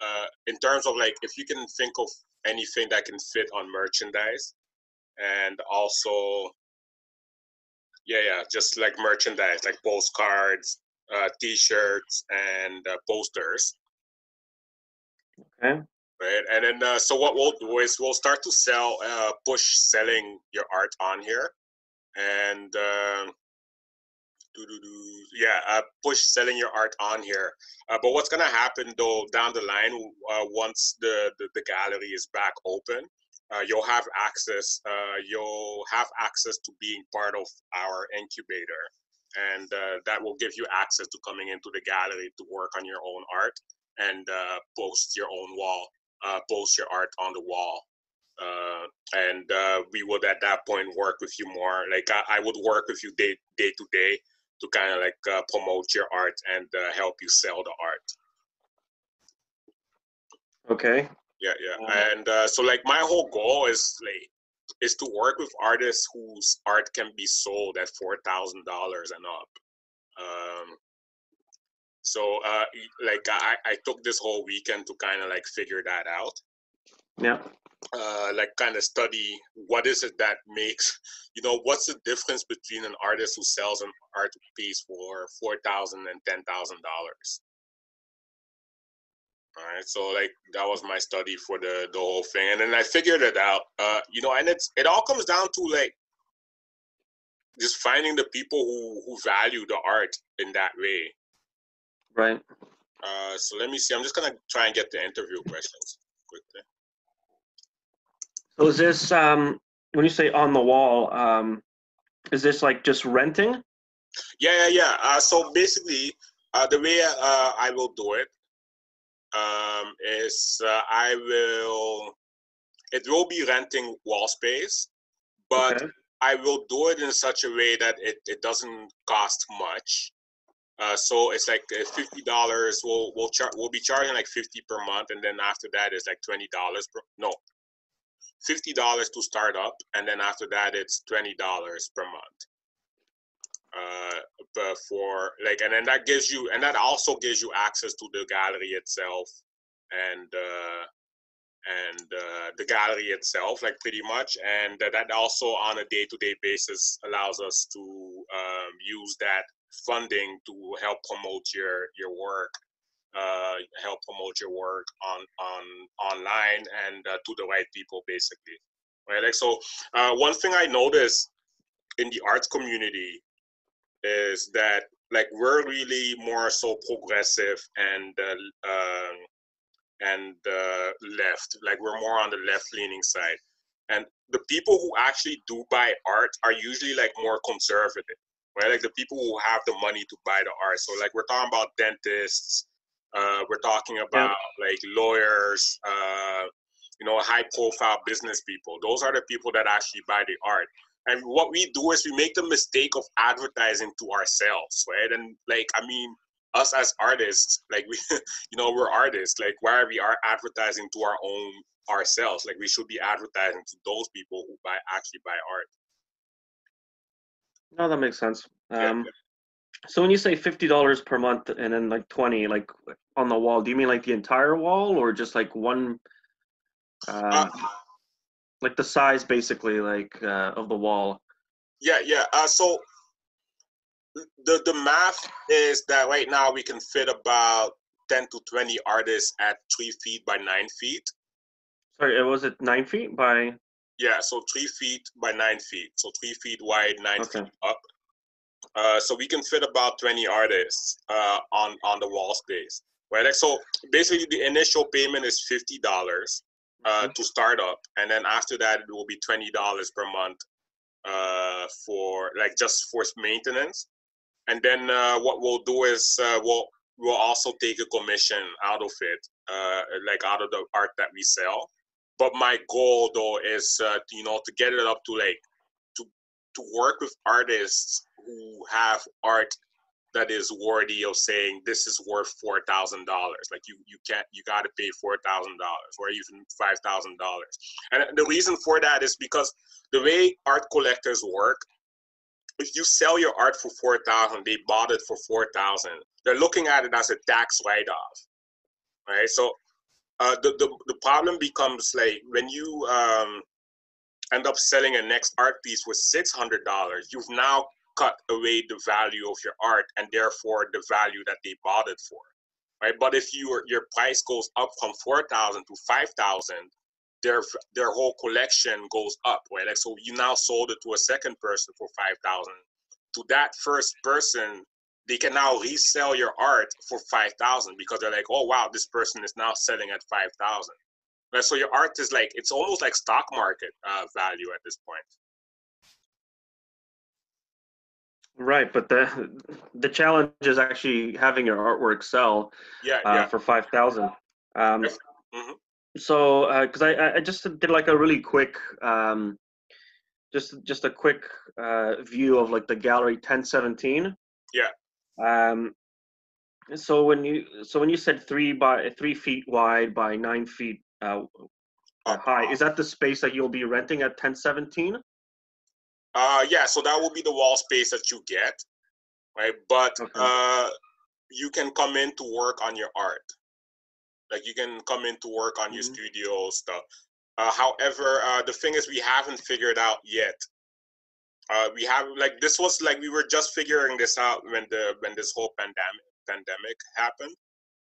uh, in terms of like if you can think of anything that can fit on merchandise, and also yeah, yeah, just like merchandise, like postcards, uh, t-shirts, and uh, posters. Okay. Right, and then uh, so what we'll do is we'll start to sell, uh, push selling your art on here, and uh, yeah, uh, push selling your art on here. Uh, but what's gonna happen though down the line, uh, once the, the, the gallery is back open, uh, you'll have access. Uh, you'll have access to being part of our incubator, and uh, that will give you access to coming into the gallery to work on your own art and post your own wall, post your art on the wall. And we would at that point work with you more. Like I, I would work with you day day to day to kind of like uh, promote your art and uh, help you sell the art. Okay. Yeah, yeah, and uh, so like my whole goal is like is to work with artists whose art can be sold at four thousand dollars and up. Um, so uh, like I, I took this whole weekend to kind of like figure that out. Yeah uh, like kind of study what is it that makes you know what's the difference between an artist who sells an art piece for four thousand and ten thousand dollars? All right so like that was my study for the the whole thing and then i figured it out uh you know and it's it all comes down to like just finding the people who who value the art in that way. Right. Uh so let me see i'm just gonna try and get the interview questions quickly so is this um when you say on the wall, um is this like just renting? Yeah, yeah, yeah. Uh, so basically, uh, the way uh, I will do it um, is uh, I will. It will be renting wall space, but okay. I will do it in such a way that it, it doesn't cost much. Uh, so it's like uh, fifty dollars. We'll we'll char- we'll be charging like fifty per month, and then after that it's like twenty dollars per no fifty dollars to start up, and then after that it's twenty dollars per month. Uh, but for like, and then that gives you, and that also gives you access to the gallery itself, and uh, and uh, the gallery itself, like pretty much, and that also on a day-to-day basis allows us to um, use that funding to help promote your your work uh, help promote your work on on online and uh, to the right people basically right? Like so uh, one thing i noticed in the arts community is that like we're really more so progressive and uh, um, and uh, left like we're more on the left leaning side. And the people who actually do buy art are usually like more conservative right? Like the people who have the money to buy the art. So like we're talking about dentists uh, we're talking about yeah. like lawyers, uh, you know, high profile business people. Those are the people that actually buy the art. And what we do is we make the mistake of advertising to ourselves, right? And like, I mean, us as artists, like we, you know, we're artists. Like, why are we are advertising to our own ourselves? Like, we should be advertising to those people who buy actually buy art. No, that makes sense. Um, yeah. So when you say fifty dollars per month and then like twenty, like on the wall, do you mean like the entire wall or just like one? Uh, uh, like the size, basically, like uh, of the wall. Yeah, yeah. Uh, so the the math is that right now we can fit about ten to twenty artists at three feet by nine feet. Sorry, it was it nine feet by? Yeah, so three feet by nine feet. So three feet wide, nine okay. feet up. Uh, so we can fit about 20 artists uh, on on the wall space, right? Like, so basically, the initial payment is fifty dollars uh, mm-hmm. to start up, and then after that, it will be twenty dollars per month uh, for like just for maintenance. And then uh, what we'll do is we'll we'll also take a commission out of it, like out of the art that we sell. But my goal though is you know to get it up to like to work with artists who have art that is worthy of saying this is worth four thousand dollars. Like you, you can't, you got to pay four thousand dollars or even five thousand dollars. And the reason for that is because the way art collectors work, if you sell your art for four thousand, they bought it for four thousand. They're looking at it as a tax write-off, right? So uh, the, the the problem becomes like when you um, end up selling a next art piece with six hundred dollars, you've now cut away the value of your art and therefore the value that they bought it for, right? But if your your price goes up from four thousand to five thousand, their their whole collection goes up, right? Like so, you now sold it to a second person for five thousand. To that first person, they can now resell your art for 5000 because they're like oh wow this person is now selling at 5000 so your art is like it's almost like stock market uh, value at this point right but the the challenge is actually having your artwork sell yeah, uh, yeah. for 5000 um, mm-hmm. so because uh, I, I just did like a really quick um, just just a quick uh, view of like the gallery 1017 yeah um, so when you so when you said three by three feet wide by nine feet uh, uh, high, is that the space that you'll be renting at 1017? Uh, yeah. So that will be the wall space that you get, right? But okay. uh, you can come in to work on your art. Like you can come in to work on mm-hmm. your studio stuff. Uh, however, uh, the thing is, we haven't figured out yet uh, we have like this was like we were just figuring this out when the when this whole pandemic pandemic happened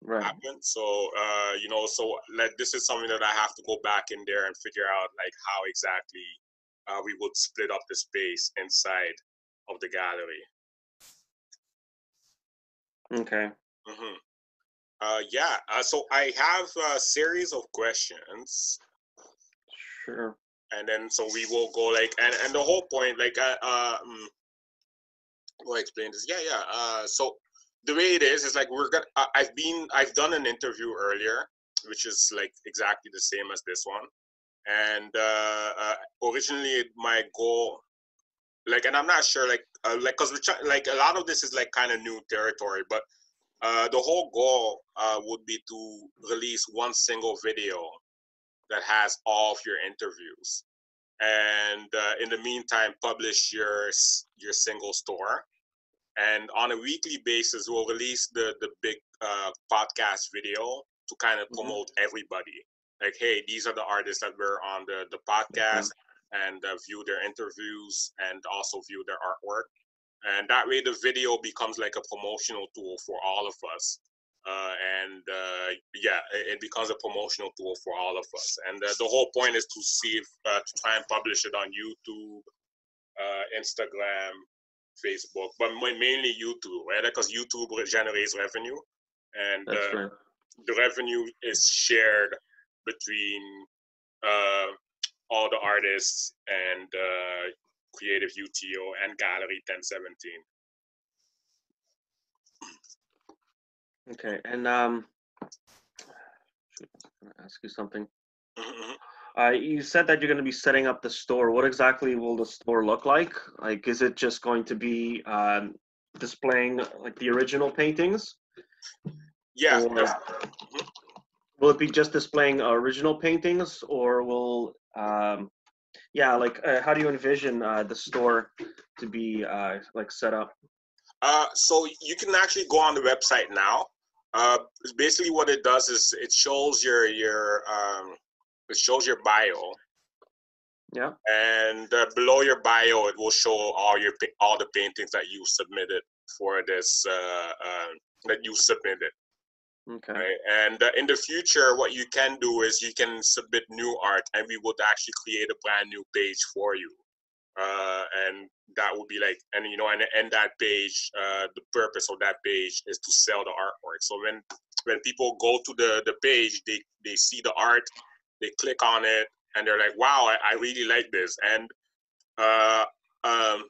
right. happened so uh you know so like this is something that i have to go back in there and figure out like how exactly uh, we would split up the space inside of the gallery. Okay. Mm-hmm. uh yeah uh, so i have a series of questions. Sure. And then so we will go like and and the whole point like uh, um well explain this? Yeah yeah uh so the way it is is like we're gonna i've been i've done an interview earlier which is like exactly the same as this one. And uh, uh originally my goal like and i'm not sure like uh, like because we're trying like a lot of this is like kind of new territory but uh the whole goal uh would be to release one single video that has all of your interviews. And uh, in the meantime publish your your single store and on a weekly basis we'll release the the big uh, podcast video to kind of mm-hmm. promote mm-hmm. everybody like hey these are the artists that were on the the podcast mm-hmm. and uh, view their interviews and also view their artwork and that way the video becomes like a promotional tool for all of us uh, and uh, yeah, it, becomes a promotional tool for all of us. And uh, the whole point is to see if uh, to try and publish it on YouTube, uh, Instagram, Facebook, but mainly YouTube, right? Because YouTube generates revenue, and uh, the revenue is shared between all the artists and Creative UTO and Gallery 1017. Okay, and um, I'm gonna ask you something. Mm-hmm. Uh, you said that you're going to be setting up the store. What exactly will the store look like? Like, is it just going to be um, displaying like the original paintings? Yeah. Will it be just displaying original paintings, or will um, yeah, like uh, how do you envision uh, the store to be uh, like set up? Uh, so you can actually go on the website now uh, basically, what it does is it shows your your um, it shows your bio. Yeah. And uh, below your bio, it will show all your all the paintings that you submitted for this uh, uh that you submitted. Okay. Right? And uh, in the future, what you can do is you can submit new art, and we would actually create a brand new page for you uh, and that would be like and you know and, and that page uh, the purpose of that page is to sell the artwork so when when people go to the the page they they see the art they click on it and they're like wow i, I really like this. And uh um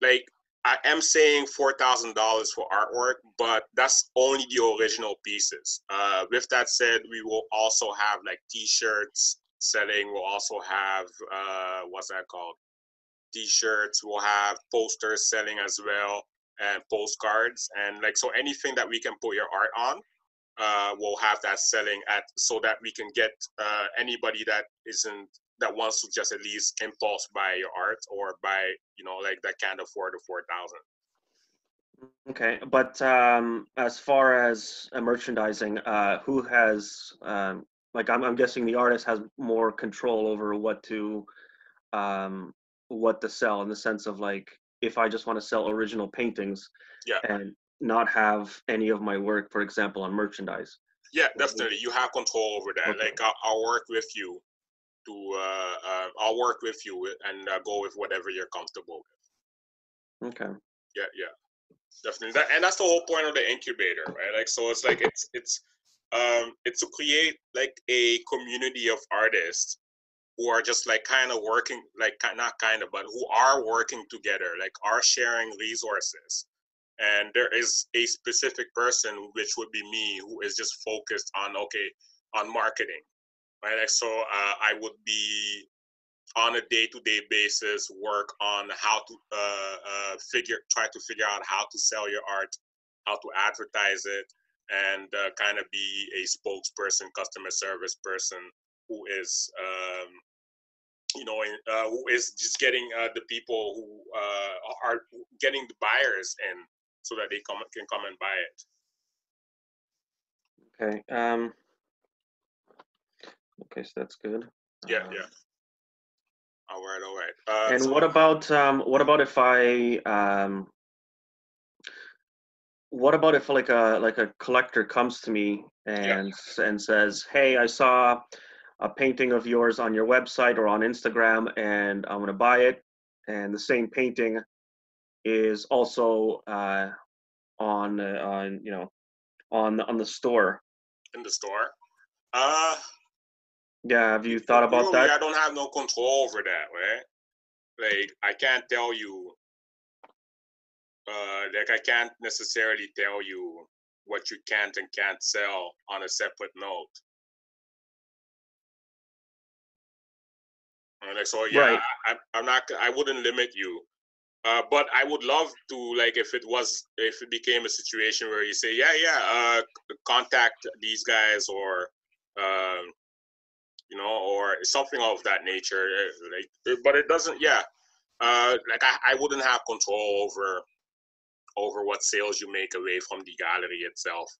like i am saying four thousand dollars for artwork but that's only the original pieces. Uh with that said we will also have like t-shirts selling. We'll also have uh what's that called? T-shirts. We'll have posters selling as well and postcards. And like so anything that we can put your art on uh, we'll have that selling at so that we can get uh, anybody that isn't that wants to just at least impulse buy your art or buy you know like that can't afford the 4000 Okay, but um, as far as uh, merchandising, uh, who has um, like I'm, I'm guessing the artist has more control over what to um, what to sell in the sense of like if I just want to sell original paintings Yeah. and not have any of my work, for example, on merchandise. Yeah, definitely. You have control over that. Okay. Like I'll, I'll work with you to uh, uh, I'll work with you and uh, go with whatever you're comfortable with. Okay. Yeah, yeah, definitely. That, and that's the whole point of the incubator, right? Like, so it's like it's it's um it's to create like a community of artists who are just like kind of working like not kind of but who are working together like are sharing resources and there is a specific person which would be me who is just focused on okay on marketing right? Like so uh, i would be on a day-to-day basis work on how to uh, uh, figure try to figure out how to sell your art how to advertise it and uh, kind of be a spokesperson customer service person who is um, you know uh, who is just getting uh, the people who are getting the buyers in so that they come can come and buy it Okay. Um, okay, so that's good. yeah Um, yeah all right all right uh, And so- what about um, what about if I um, what about if like a like a collector comes to me and s- and says, "Hey, I saw a painting of yours on your website or on Instagram, and I'm gonna buy it." And the same painting is also uh, on uh, on you know on on the store. in the store uh Yeah, have you thought about Really, I don't have no control over that, right? Like I can't tell you uh like I can't necessarily tell you what you can't and can't sell on a separate note. And so yeah, Right. I, I I'm not I wouldn't limit you. Uh, but I would love to like if it was if it became a situation where you say yeah yeah uh contact these guys or um you know, or something of that nature. eh, Like, eh, but it doesn't. Yeah, uh, like I, I wouldn't have control over over what sales you make away from the gallery itself.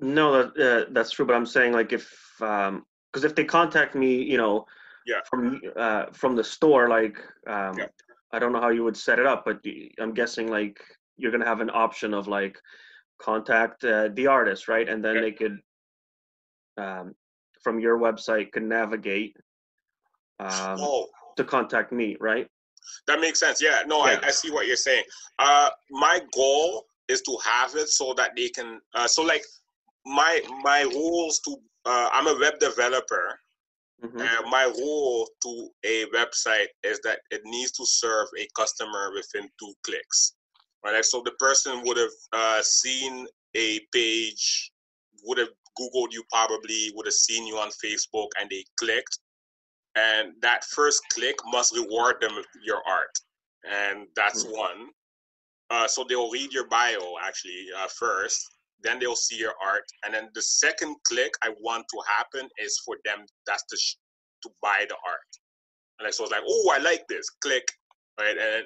No, that, uh, that's true. But I'm saying like if um, because if they contact me, you know, Yeah. from uh from the store, like um, Yeah. I don't know how you would set it up, but I'm guessing like you're gonna have an option of like contact uh, the artist, right? And then Yeah. they could um from your website could navigate um oh, to contact me, right? that makes sense. Yeah, no. I, I see what you're saying. Uh, my goal is to have it so that they can. Uh, so like my my rules to. Uh, I'm a web developer. Hmm Uh, my rule to a website is that it needs to serve a customer within two clicks. Right? So the person would have uh, seen a page, would have Googled you probably, would have seen you on Facebook, and they clicked. And that first click must reward them with your art. And that's one. Uh, so they'll read your bio actually uh, first, then they'll see your art, and then the second click I want to happen is for them that's the sh- to buy the art. And like so, it's like, oh, I like this. Click, right, and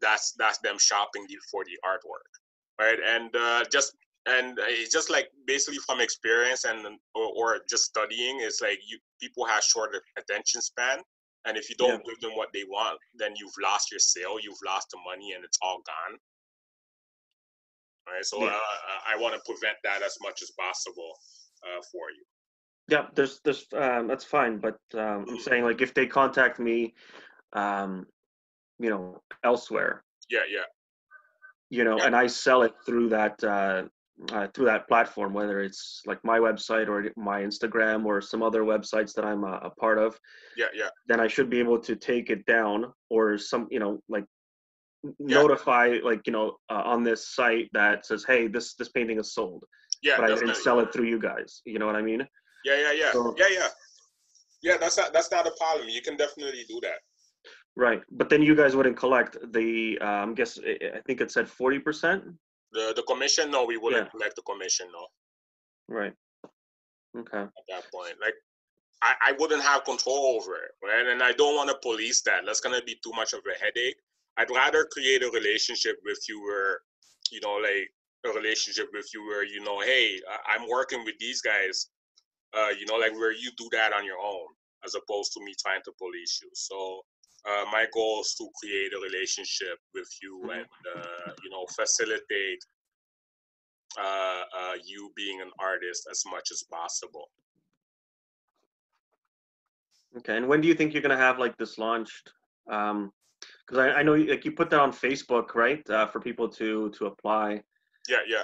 that's that's them shopping the, for the artwork, right, and uh, just and it's just like basically from experience and or, or just studying, it's like you people have short attention span. And if you don't give them what they want, then you've lost your sale, you've lost the money, and it's all gone right? So Yeah. uh, I want to prevent that as much as possible uh, for you. Yeah, there's there's um, that's fine, but um, I'm saying like if they contact me, um, you know, elsewhere, Yeah, yeah, you know, Yeah. and I sell it through that uh, uh, through that platform, whether it's like my website or my Instagram or some other websites that I'm a, a part of, yeah, yeah, then I should be able to take it down or some, you know, like Yeah. notify like you know uh, on this site that says, hey, this this painting is sold, yeah. but I didn't sell it through you guys. You know what I mean? Yeah, yeah, yeah, So- yeah, yeah. Yeah, that's not that's not a problem. You can definitely do that. Right, but then you guys wouldn't collect the. Um, guess I I think it said forty percent. The the commission, no, we wouldn't collect the commission, no, Right. Okay. at that point. Like I, I wouldn't have control over it, right? And I don't want to police that. That's gonna be too much of a headache. I'd rather create a relationship with you where, you know, like a relationship with you where you know, hey, I'm working with these guys, uh, you know, like where you do that on your own, as opposed to me trying to police you. So uh, my goal is to create a relationship with you mm-hmm. and uh, you know facilitate uh, uh, you being an artist as much as possible. Okay, and when do you think you're gonna have like this launched? Um, because I, I know like you put that on Facebook, right, uh, for people to to apply. Yeah, yeah.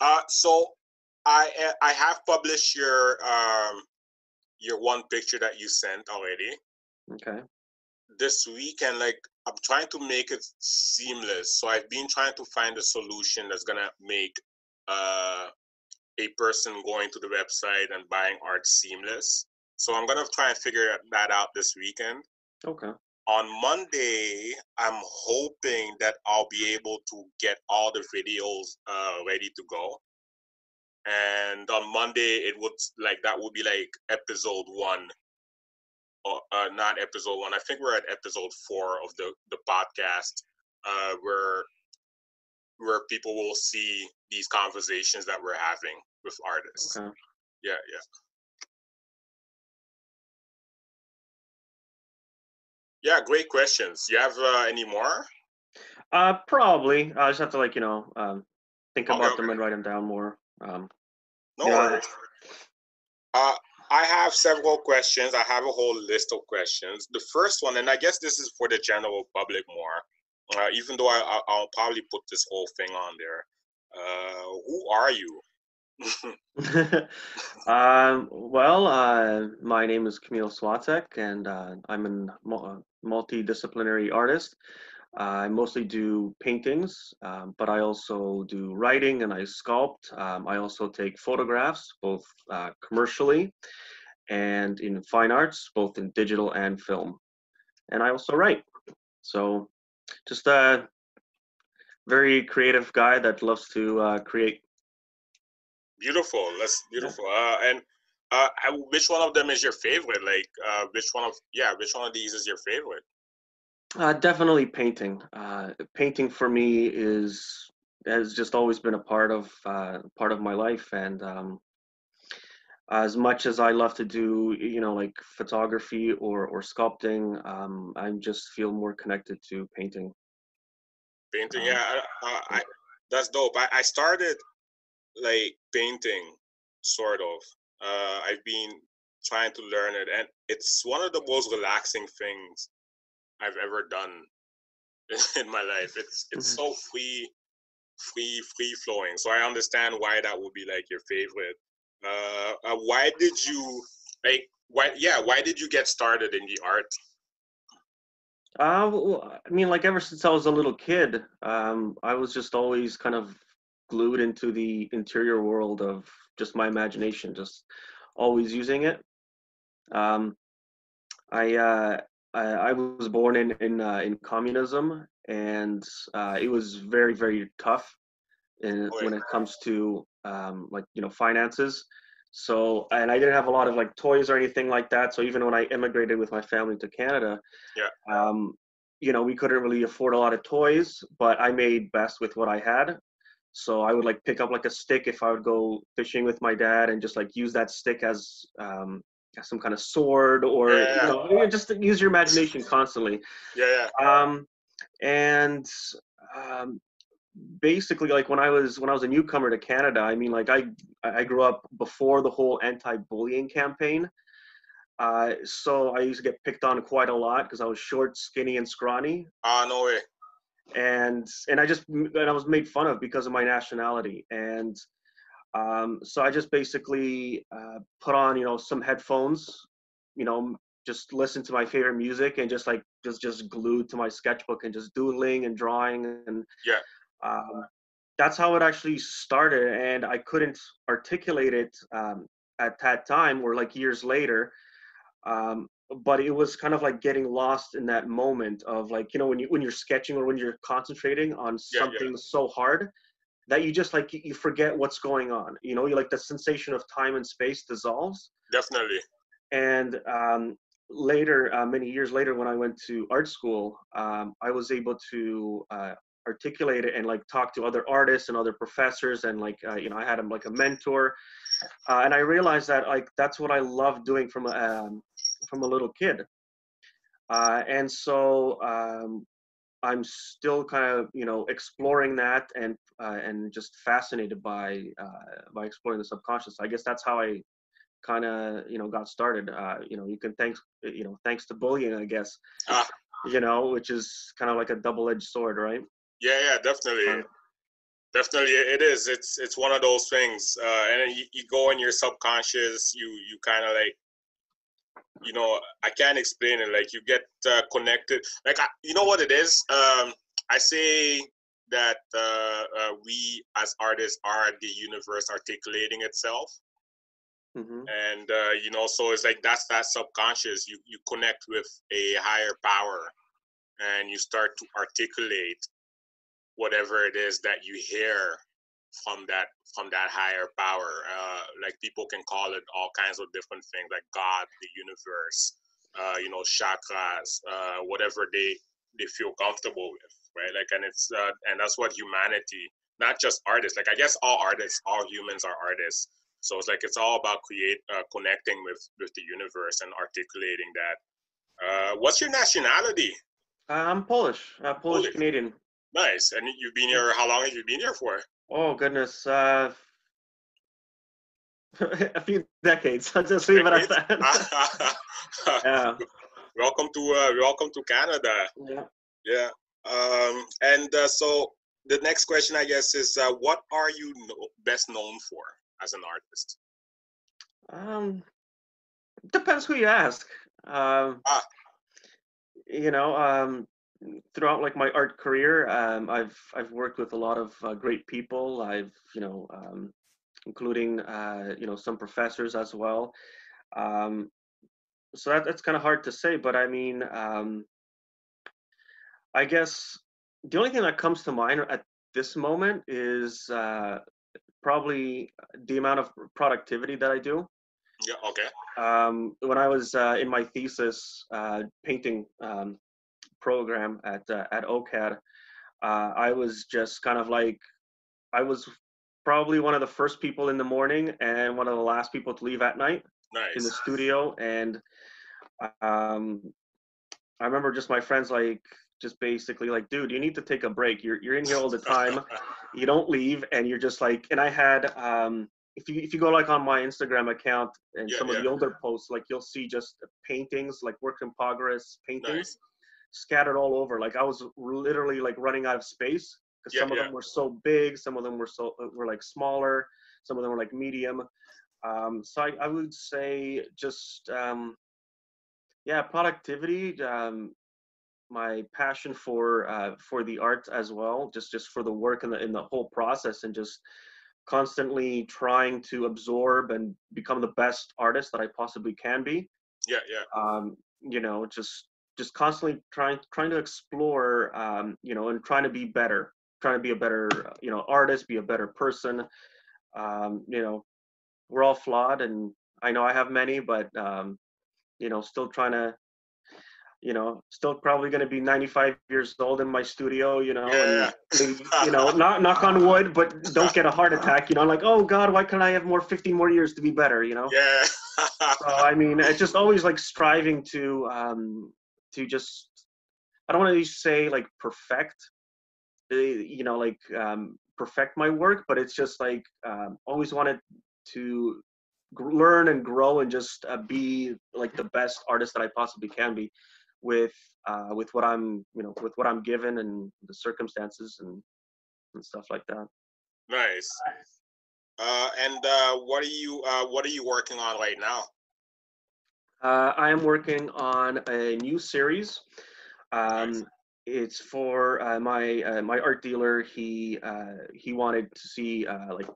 Uh, so I I have published your um your one picture that you sent already. Okay. This weekend, like I'm trying to make it seamless. So I've been trying to find a solution that's gonna make uh a person going to the website and buying art seamless. So I'm gonna try and figure that out this weekend. Okay on Monday, I'm hoping that I'll be able to get all the videos uh, ready to go. And on Monday, it would like that would be like episode one, or uh, not episode one. I think we're at episode four of the the podcast, uh, where where people will see these conversations that we're having with artists. Okay. Yeah, yeah. Yeah, great questions. You have uh, any more? Uh, probably. I just have to like you know um, think about okay, them and write them down more. Um, no yeah. worries. Uh, I have several questions. I have a whole list of questions. The first one, and I guess this is for the general public more, uh, even though I, will probably put this whole thing on there. Uh, who are you? um, well, uh, my name is Kamil Swiatek, and uh, I'm uh, multidisciplinary artist. I mostly do paintings, um, but I also do writing and I sculpt. Um, I also take photographs, both uh, commercially and in fine arts, both in digital and film. And I also write. So, just a very creative guy that loves to uh, create. Beautiful. That's beautiful. Uh, and uh, which one of them is your favorite? Like, uh, which one of yeah, which one of these is your favorite? Uh, definitely painting. Uh, painting for me is has just always been a part of uh, part of my life, and um, as much as I love to do, you know, like photography or or sculpting, um, I just feel more connected to painting. Painting, um, yeah, I, I, that's dope. I, I started like painting, sort of. Uh, I've been trying to learn it, and it's one of the most relaxing things I've ever done in my life. It's it's mm-hmm. so free, free, free flowing. So I understand why that would be like your favorite. Uh, uh, why did you like? Why yeah? Why did you get started in the art? Uh, well, I mean, like ever since I was a little kid, um, I was just always kind of glued into the interior world of just my imagination, just always using it. Um, I, uh, I, I was born in in uh, in communism, and uh, it was very very tough in, when it comes to um, like you know finances. So and I didn't have a lot of like toys or anything like that. So even when I immigrated with my family to Canada, yeah, um, you know we couldn't really afford a lot of toys, but I made best with what I had. So I would like pick up like a stick if I would go fishing with my dad and just like use that stick as um, some kind of sword or yeah. you know just use your imagination constantly. Yeah. yeah. Um, and um, basically like when I was when I was a newcomer to Canada, I mean like I I grew up before the whole anti-bullying campaign. Uh, so I used to get picked on quite a lot because I was short, skinny, and scrawny. Ah, uh, no way and and I just and I was made fun of because of my nationality, and um, so I just basically uh, put on you know some headphones, you know, just listen to my favorite music and just like just just glued to my sketchbook and just doodling and drawing and yeah. Um, that's how it actually started, and I couldn't articulate it um, at that time or like years later. Um, but it was kind of like getting lost in that moment of like you know when you when you're sketching or when you're concentrating on something yeah, so hard that you just like you forget what's going on you know you like the sensation of time and space dissolves. Definitely. And um later, uh, many years later, when I went to art school, um, I was able to uh, articulate it and like talk to other artists and other professors, and like uh, you know, I had like a mentor, uh, and I realized that like that's what I love doing from um, from a little kid, uh, and so um, I'm still kind of you know exploring that and uh, and just fascinated by by exploring the subconscious. I guess that's how I kind of you know got started uh you know you can thanks you know thanks to bullying i guess ah. you know which is kind of like a double-edged sword right yeah yeah definitely um, definitely it is it's it's one of those things uh and you, you go in your subconscious you you kind of like you know i can't explain it. Like you get uh, connected. Like I, you know what it is? Um i say that uh, uh, we as artists are the universe articulating itself. Mm-hmm. And uh, you know, so it's like that's that subconscious. You you connect with a higher power, and you start to articulate whatever it is that you hear from that from that higher power. Uh, like people can call it all kinds of different things, like God, the universe, uh, you know, chakras, uh, whatever they they feel comfortable with, right? Like, and it's uh, and that's what humanity, not just artists. Like, I guess all artists, all humans are artists so it's like it's all about create uh, connecting with with the universe and articulating that. Uh, what's your nationality? Uh, I'm Polish, uh, Polish, Polish Canadian. Nice. And you've been here. How long have you been here for? Oh goodness, uh, a few decades. I'll just leave decades? it at that. yeah. Welcome to uh, welcome to Canada. Yeah. Yeah. Um, and uh, so the next question, I guess, is uh, what are you best known for? as an artist? Um, depends who you ask. Um, ah. You know, um, throughout like my art career, um, I've I've worked with a lot of uh, great people. I've you know, um, including uh, you know some professors as well. Um, so that, that's kind of hard to say, but I mean, um, I guess the only thing that comes to mind at this moment is uh, probably the amount of productivity that I do. Yeah. Okay. Um, when I was uh, in my thesis uh, painting um, program at uh, at OCAD, uh, I was just kind of like I was probably one of the first people in the morning and one of the last people to leave at night nice. in the studio. And um, I remember just my friends like just basically like, dude, you need to take a break. You're you're in here all the time. you don't leave, and you're just like. And I had um, if you if you go like on my Instagram account and yeah, some yeah. of the older posts, like you'll see just paintings, like work in progress paintings, nice. Scattered all over. Like I was literally like running out of space because yeah, some of them were so big, some of them were so were like smaller, some of them were like medium. Um, so I, I would say just um, yeah, productivity. Um, my passion for uh, for the art as well, just just for the work and the in the whole process, and just constantly trying to absorb and become the best artist that I possibly can be. Yeah, yeah. Um, you know, just just constantly trying trying to explore, um, you know, and trying to be better, trying to be a better, you know, artist, be a better person. Um, you know, we're all flawed, and I know I have many, but um, you know, still trying to you know, still probably going to be 95 years old in my studio, you know, yeah. and, you know, knock, knock on wood, but don't get a heart attack, you know, like, oh God, why can't I have more 15 more years to be better, you know? Yeah. so, I mean, it's just always like striving to, um, to just, I don't want to say like perfect, uh, you know, like, um, perfect my work, but it's just like, um, always wanted to learn and grow and just uh, be like the best artist that I possibly can be with uh, with what I'm you know with what I'm given and the circumstances and and stuff like that. Nice. Uh, and uh, what are you uh, what are you working on right now? Uh, I am working on a new series. Um. It's for uh, my uh, my art dealer. He uh, he wanted to see uh, like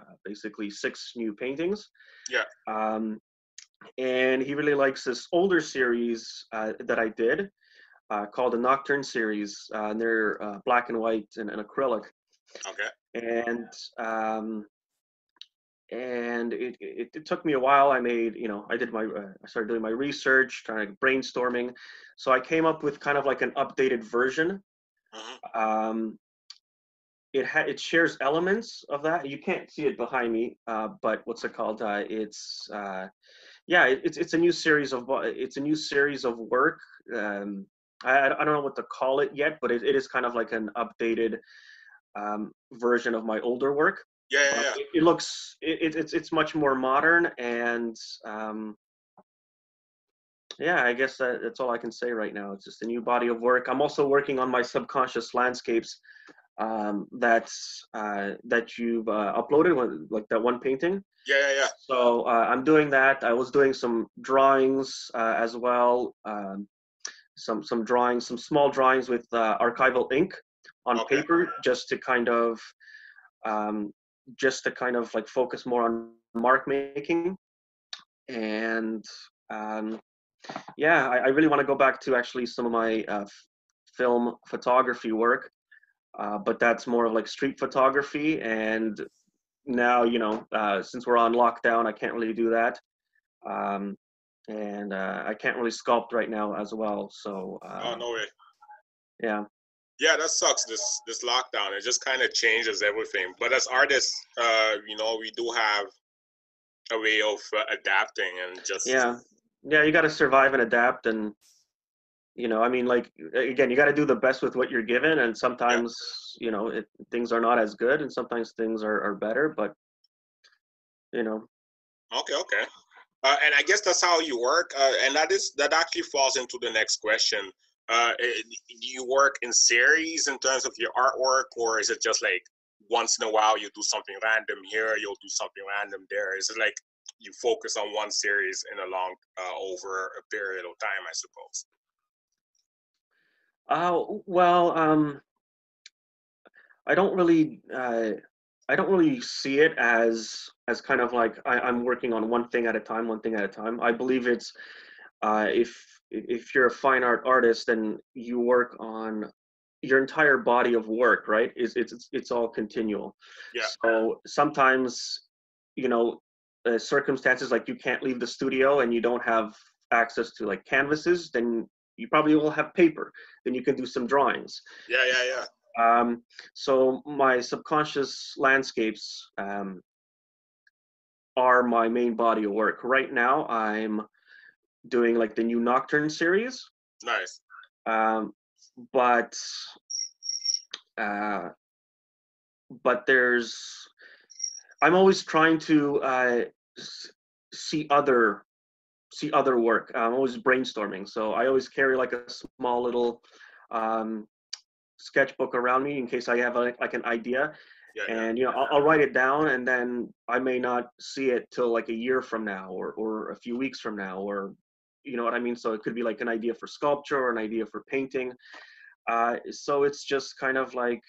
uh, basically six new paintings. Yeah. Um, and he really likes this older series uh, that I did uh, called the Nocturne series. Uh, and they're uh, black and white and, and, acrylic. Okay. And um, and it, it, it, took me a while. I made, you know, I did my, uh, I started doing my research, trying to brainstorming. So I came up with kind of like an updated version. Uh-huh. Um, it ha- it shares elements of that. You can't see it behind me, uh, but what's it called? Uh, it's uh, yeah, it, it's it's a new series of it's a new series of work. Um, I I don't know what to call it yet, but it, it is kind of like an updated um, version of my older work. Yeah, yeah, yeah. It, it, looks it, it's it's much more modern and um, yeah, I guess that, that's all I can say right now. It's just a new body of work. I'm also working on my subconscious landscapes um, that's uh, that you've uh, uploaded, like that one painting. Yeah, yeah, yeah. So uh, I'm doing that. I was doing some drawings uh, as well, um, some some drawings, some small drawings with uh, archival ink on okay. paper, just to kind of um, just to kind of like focus more on mark making. And um, yeah I, I really want to go back to actually some of my uh, film photography work uh, but that's more of like street photography. And now you know uh, since we're on lockdown i can't really do that. Um, and uh, i can't really sculpt right now as well so oh no way. yeah yeah that sucks this this lockdown. It just kind of changes everything. But as artists uh you know we do have a way of uh, adapting and just yeah. Yeah you got to survive and adapt and you know i mean like again you got to do the best with what you're given and sometimes yeah. you know it, things are not as good and sometimes things are, are better but you know. Okay okay. Uh, and i guess that's how you work uh, and that is that actually falls into the next question uh, do you work in series in terms of your artwork, or is it just like once in a while you do something random here, you'll do something random there? Is it like you focus on one series in a long uh, over a period of time? I suppose. Uh, well, um, I don't really, uh, I don't really see it as as kind of like I, I'm working on one thing at a time, one thing at a time. I believe it's uh, if if you're a fine art artist and you work on your entire body of work right? It's it's it's all continual. Yeah. So sometimes you know uh, circumstances like you can't leave the studio and you don't have access to like canvases then you probably will have paper. Then you can do some drawings. Yeah yeah yeah. Um, so my subconscious landscapes um, are my main body of work. Right now i'm doing like the new Nocturne series. Nice. Um, but uh, but there's I'm always trying to uh, see other see other work. I'm always brainstorming, so I always carry like a small little um, sketchbook around me in case I have a, like an idea. Yeah, and you know I'll, I'll, write it down and then i may not see it till like a year from now or, or a few weeks from now or you know what I mean? So it could be like an idea for sculpture or an idea for painting. Uh, so it's just kind of like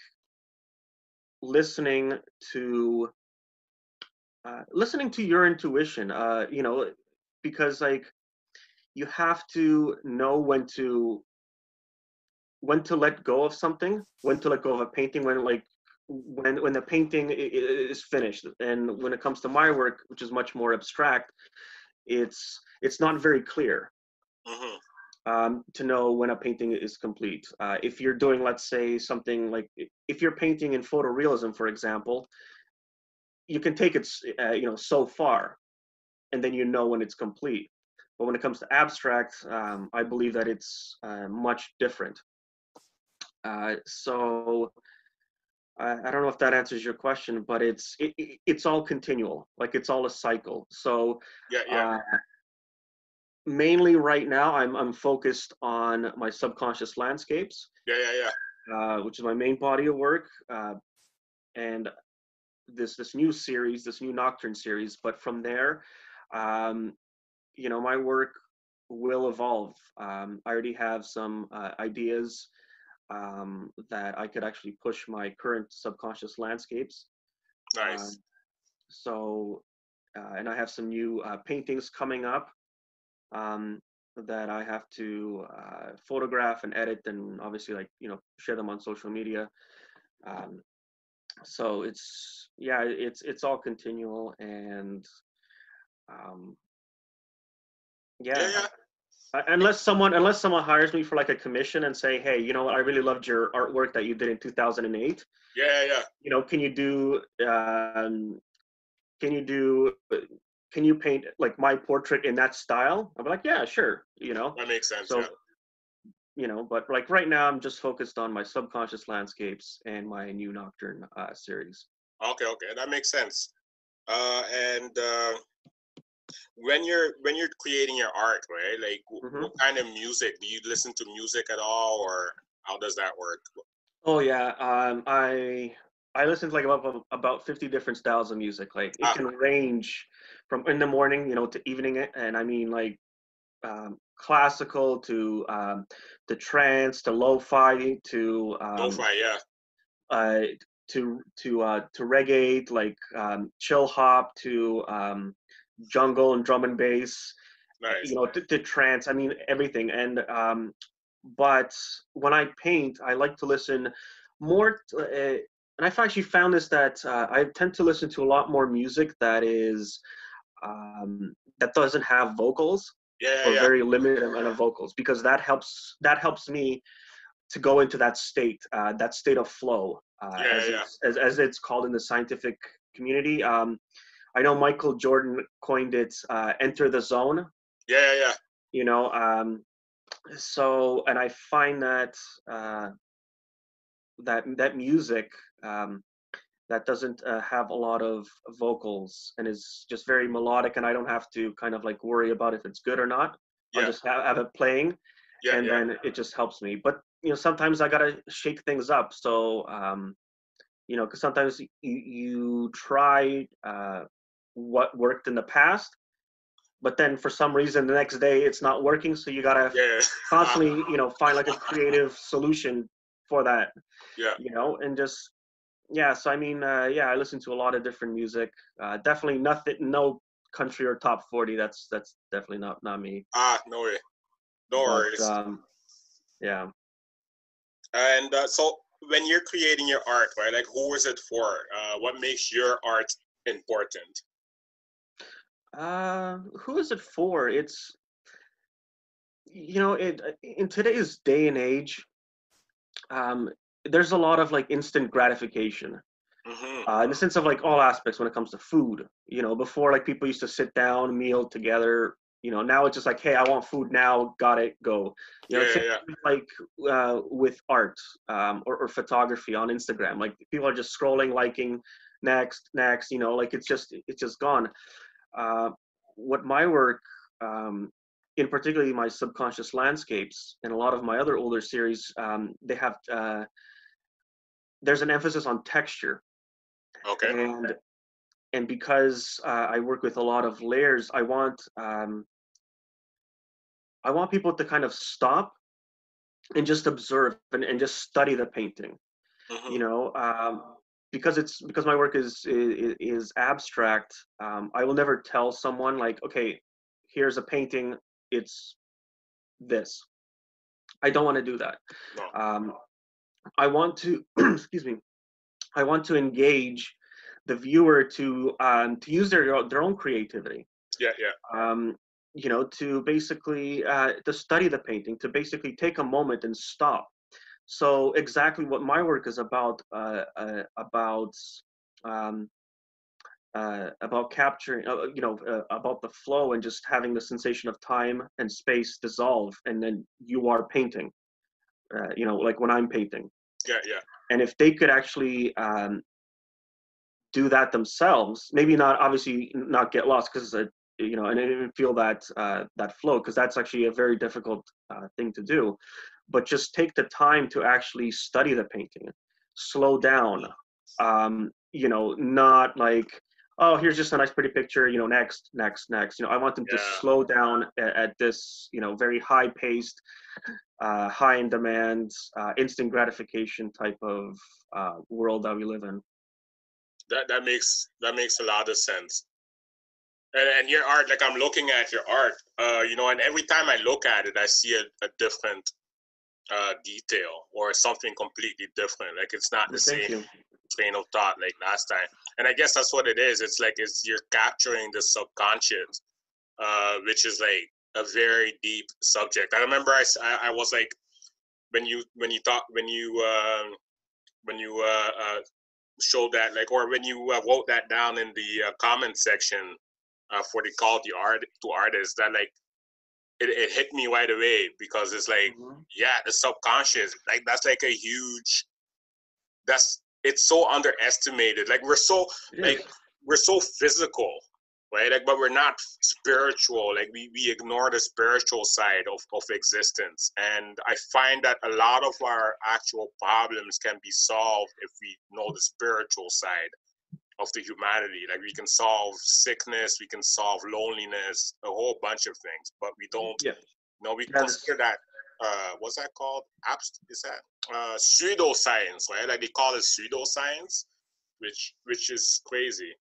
listening to uh, listening to your intuition. Uh, you know, because like you have to know when to when to let go of something, when to let go of a painting, when like when when the painting is finished. And when it comes to my work, which is much more abstract, it's it's not very clear mm-hmm. um, to know when a painting is complete. Uh, if you're doing, let's say, something like if you're painting in photorealism, for example, you can take it, uh, you know, so far, and then you know when it's complete. But when it comes to abstract, um, I believe that it's uh, much different. Uh, so I, I, don't know if that answers your question, but it's it, it's all continual, like it's all a cycle. So yeah, yeah. Uh, mainly right now I'm I'm focused on my subconscious landscapes. Yeah, yeah, yeah. Uh, which is my main body of work, uh, and this this new series, this new Nocturne series. But from there, um, you know, my work will evolve. Um, I already have some uh, ideas um, that I could actually push my current subconscious landscapes. Nice. Um, so, uh, and I have some new uh, paintings coming up um, that I have to uh, photograph and edit, and obviously like you know share them on social media. Um, so it's yeah, it's it's all continual and um, yeah. Yeah, yeah. Uh, unless someone unless someone hires me for like a commission and say hey you know what i really loved your artwork that you did in 2008 Yeah, yeah. you know can you do um can you do can you paint like my portrait in that style i'm like yeah sure you know That makes sense. so yeah. you know but like right now i'm just focused on my subconscious landscapes and my new nocturne uh, series Okay, okay, that makes sense. Uh, and uh, when you're when you're creating your art, right? Like, Mhm. what kind of music do you listen to music at all, or how does that work? oh yeah um i i listen to like about about 50 different styles of music like it Ah. can range from in the morning you know to evening and i mean like um classical to um to trance to lo-fi to um Lo-fi, yeah. uh, to to uh, to reggae, like um, chill hop, to um, jungle and drum and bass, Nice. you know, to, to trance. I mean everything. And um, but when I paint, I like to listen more. To, uh, and I've actually found this that uh, I tend to listen to a lot more music that is um, that doesn't have vocals Yeah, or yeah, very limited amount of vocals because that helps that helps me to go into that state uh, that state of flow uh, Yeah, as. It's, as, as it's called in the scientific community um, i know michael jordan coined it uh, enter the zone yeah, yeah, yeah. you know um, so and i find that uh, that that music um, that doesn't uh, have a lot of vocals and is just very melodic and i don't have to kind of like worry about if it's good or not i'll just have, have it playing yeah, and yeah. then it just helps me but you know sometimes i gotta shake things up so um you know because sometimes you, you try uh what worked in the past but then for some reason the next day it's not working so you gotta yeah, constantly you know find like a creative solution for that yeah. you know and just yeah so i mean uh yeah i listen to a lot of different music uh definitely nothing no country or top 40 that's that's definitely not not me Ah, no way. No But, worries. um yeah And uh, so when you're creating your art, right? Like, who is it for? Uh, what makes your art important? Uh, who is it for? It's you know, it in today's day and age, um, there's a lot of like instant gratification. hmm Uh, in the sense of like all aspects when it comes to food. You know, before like people used to sit down, meal together. You know, now it's just like, hey, I want food now, got it, go. You know, Yeah, same yeah, like uh, with art um, or, or photography on Instagram. Like people are just scrolling, liking, next, next. You know, like it's just it's just gone. Uh, what my work, um, in particularly my subconscious landscapes, and a lot of my other older series, um, they have uh, there's an emphasis on texture, Okay. and and because uh, I work with a lot of layers, I want um, I want people to kind of stop and just observe and, and just study the painting. Hmm you know um, because it's because my work is is, is abstract um, i will never tell someone like okay here's a painting it's this i don't want to do that um, i want to excuse me i want to engage the viewer to um, to use their their own creativity Yeah, yeah. um, you know, to basically uh, to study the painting, to basically take a moment and stop. So exactly what my work is about, uh, uh, about um, uh, about capturing, uh, you know, uh, about the flow and just having the sensation of time and space dissolve, and then you are painting. Uh, you know, like when I'm painting, Yeah, yeah. and if they could actually um, do that themselves, maybe not obviously not get lost because you know, and, and feel that uh, that flow because that's actually a very difficult uh, thing to do. But just take the time to actually study the painting, slow down. Um, you know, not like oh here's just a nice pretty picture. You know, next, next, next. You know, I want them to slow down at, at this you know very high paced, uh, high in demand, uh, instant gratification type of uh, world that we live in. That that makes that makes a lot of sense. And, and your art, like I'm looking at your art, uh, you know, and every time I look at it, I see a, a different uh, detail or something completely different. Like it's not the Thank same. you. train of thought like last time. And I guess that's what it is. It's like it's you're capturing the subconscious, uh, which is like a very deep subject. I remember I, I, was like when you when you thought when you uh, when you uh, uh, showed that like or when you uh, wrote that down in the uh, comment section uh, for the call to art to artists that like it, it hit me right away because it's like mm-hmm. yeah the subconscious like that's like a huge that's it's so underestimated. Like we're so like we're so physical right? Like but we're not spiritual. Like we, we ignore the spiritual side of, of existence. And i find that a lot of our actual problems can be solved if we know the spiritual side of the humanity. Like we can solve sickness, we can solve loneliness, a whole bunch of things, but we don't. Yeah. You know, we consider that. Uh, what's that called? Abst- is that uh, pseudoscience, right? Like they call it pseudoscience, which which is crazy.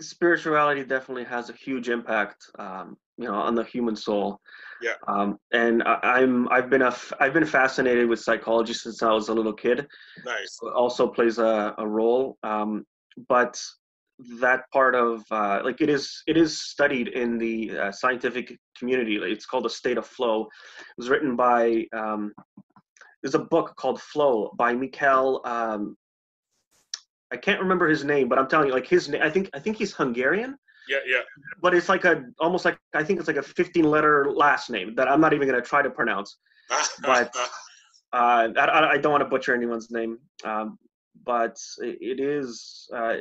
Spirituality definitely has a huge impact, um, you know, on the human soul. Yeah. Um, and I, am I've been a I've been fascinated with psychology since I was a little kid. Nice. It also plays a, a role. Um, but that part of uh, like it is it is studied in the uh, scientific community. It's called a state of flow. It was written by um, there's a book called flow by Mikhail um, i can't remember his name but i'm telling you like his name i think i think he's hungarian. Yeah yeah. But it's like a almost like i think it's like a 15 letter last name that i'm not even going to try to pronounce. But uh, I, I, don't want to butcher anyone's name. Um, but it is uh,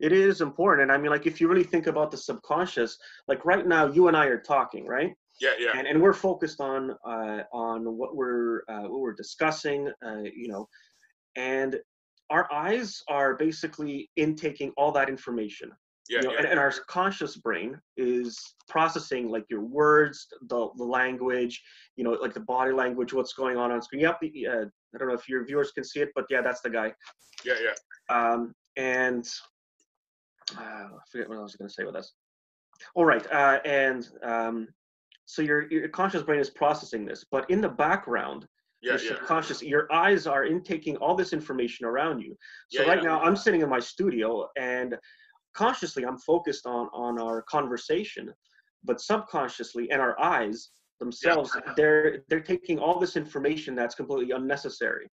it is important and i mean like if you really think about the subconscious like right now you and i are talking right yeah yeah and, and we're focused on uh, on what we're uh, what we're discussing uh, you know and our eyes are basically intaking all that information yeah, you know, yeah. And, and, our conscious brain is processing like your words, the, the language, you know, like the body language, what's going on on screen. Yep, uh, I don't know if your viewers can see it, but yeah, that's the guy. Yeah, yeah. Um, and uh, I forget what I was going to say with this. All right, uh, and um, so your your conscious brain is processing this, but in the background, yeah, your yeah. subconscious, your eyes are intaking all this information around you. So yeah, right now, I'm sitting in my studio and consciously i'm focused on on our conversation but subconsciously and our eyes themselves yeah. they're they're taking all this information that's completely unnecessary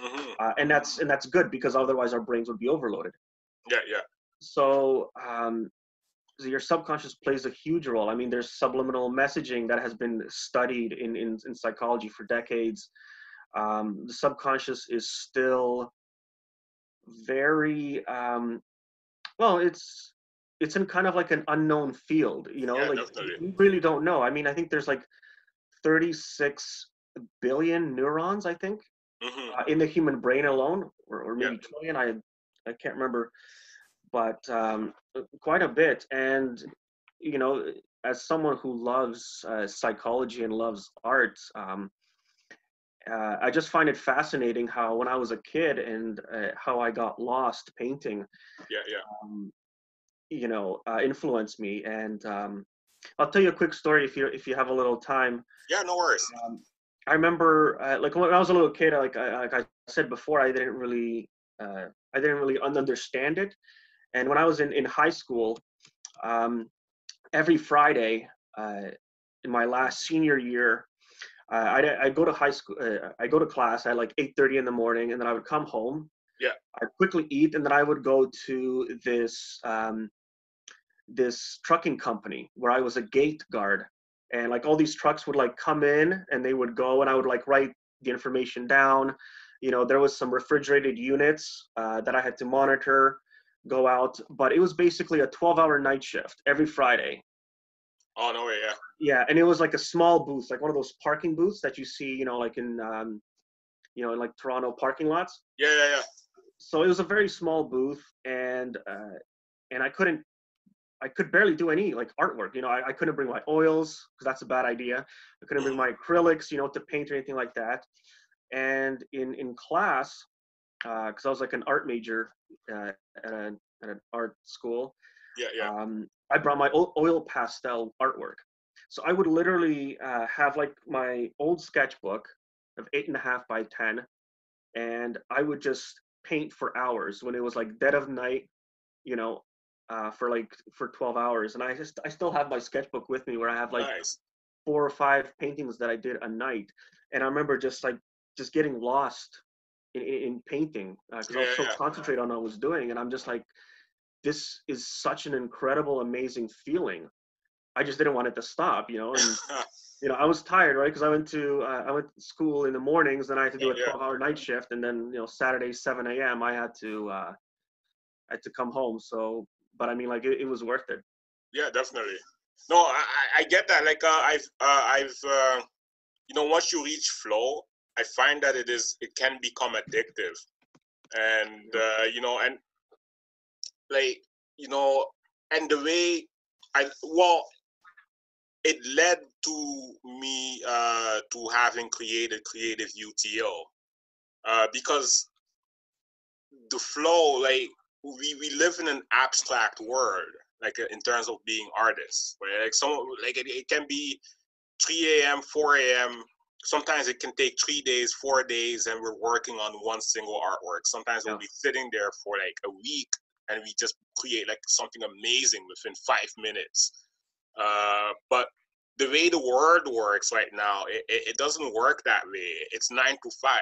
mm-hmm. uh, and that's and that's good because otherwise our brains would be overloaded yeah yeah so um your subconscious plays a huge role i mean there's subliminal messaging that has been studied in in, in psychology for decades um, the subconscious is still very um, well, it's it's in kind of like an unknown field, you know, yeah, like definitely. we really don't know. I mean, I think there's like 36 billion neurons, I think, mm-hmm. uh, in the human brain alone, or, or maybe yeah. trillion. I I can't remember, but um, quite a bit. And you know, as someone who loves uh, psychology and loves art, um, uh, I just find it fascinating how when I was a kid and uh, how I got lost painting. Yeah, yeah. Um, you know, uh, influenced me, and um, I'll tell you a quick story if you if you have a little time. Yeah, no worries. Um, I remember, uh, like when I was a little kid, like I, like I said before, I didn't really, uh, I didn't really understand it, and when I was in in high school, um, every Friday, uh, in my last senior year, uh, I I go to high school. Uh, I go to class at like 8:30 in the morning, and then I would come home. Yeah. I'd quickly eat, and then I would go to this um, this trucking company where I was a gate guard, and like all these trucks would like come in, and they would go, and I would like write the information down. You know, there was some refrigerated units uh, that I had to monitor, go out, but it was basically a 12-hour night shift every Friday Oh no way, yeah. Yeah, and it was like a small booth, like one of those parking booths that you see, you know, like in, um, you know, in like Toronto parking lots. Yeah, yeah, yeah. So it was a very small booth, and uh, and I couldn't, I could barely do any like artwork. You know, I, I couldn't bring my oils because that's a bad idea. I couldn't bring my acrylics, you know, to paint or anything like that. And in in class, because uh, I was like an art major uh, at, a, at an art school. Yeah, yeah. Um, I brought my oil pastel artwork. So I would literally uh, have like my old sketchbook of eight and a half by 10, and I would just paint for hours when it was like dead of night, you know, uh, for like for 12 hours. And I just I still have my sketchbook with me where I have like nice. four or five paintings that I did a night. And I remember just like just getting lost in, in painting because uh, I was so Yeah. concentrated on what I was doing. And I'm just like, this is such an incredible, amazing feeling. I just didn't want it to stop, you know. And you know, I was tired, right? Because I went to uh, I went to school in the mornings, then I had to do a 12 hour night shift, and then you know Saturday 7 a.m. I had to uh, I had to come home. So, but I mean, like it, it was worth it. Yeah, definitely. No, I, I- get that. Like uh, I've uh, I've uh, you know once you reach flow, I find that it is it can become addictive, and uh, you know and like you know and the way I well it led to me uh, to having created CreativeUTO uh, because the flow like we, we live in an abstract world like uh, in terms of being artists right like some like it, it can be 3 a.m 4 a.m sometimes it can take three days four days and we're working on one single artwork. Sometimes we'll be sitting there for like a week and we just create like something amazing within five minutes. Uh, but the way the world works right now it, it, it doesn't work that way. It's nine to five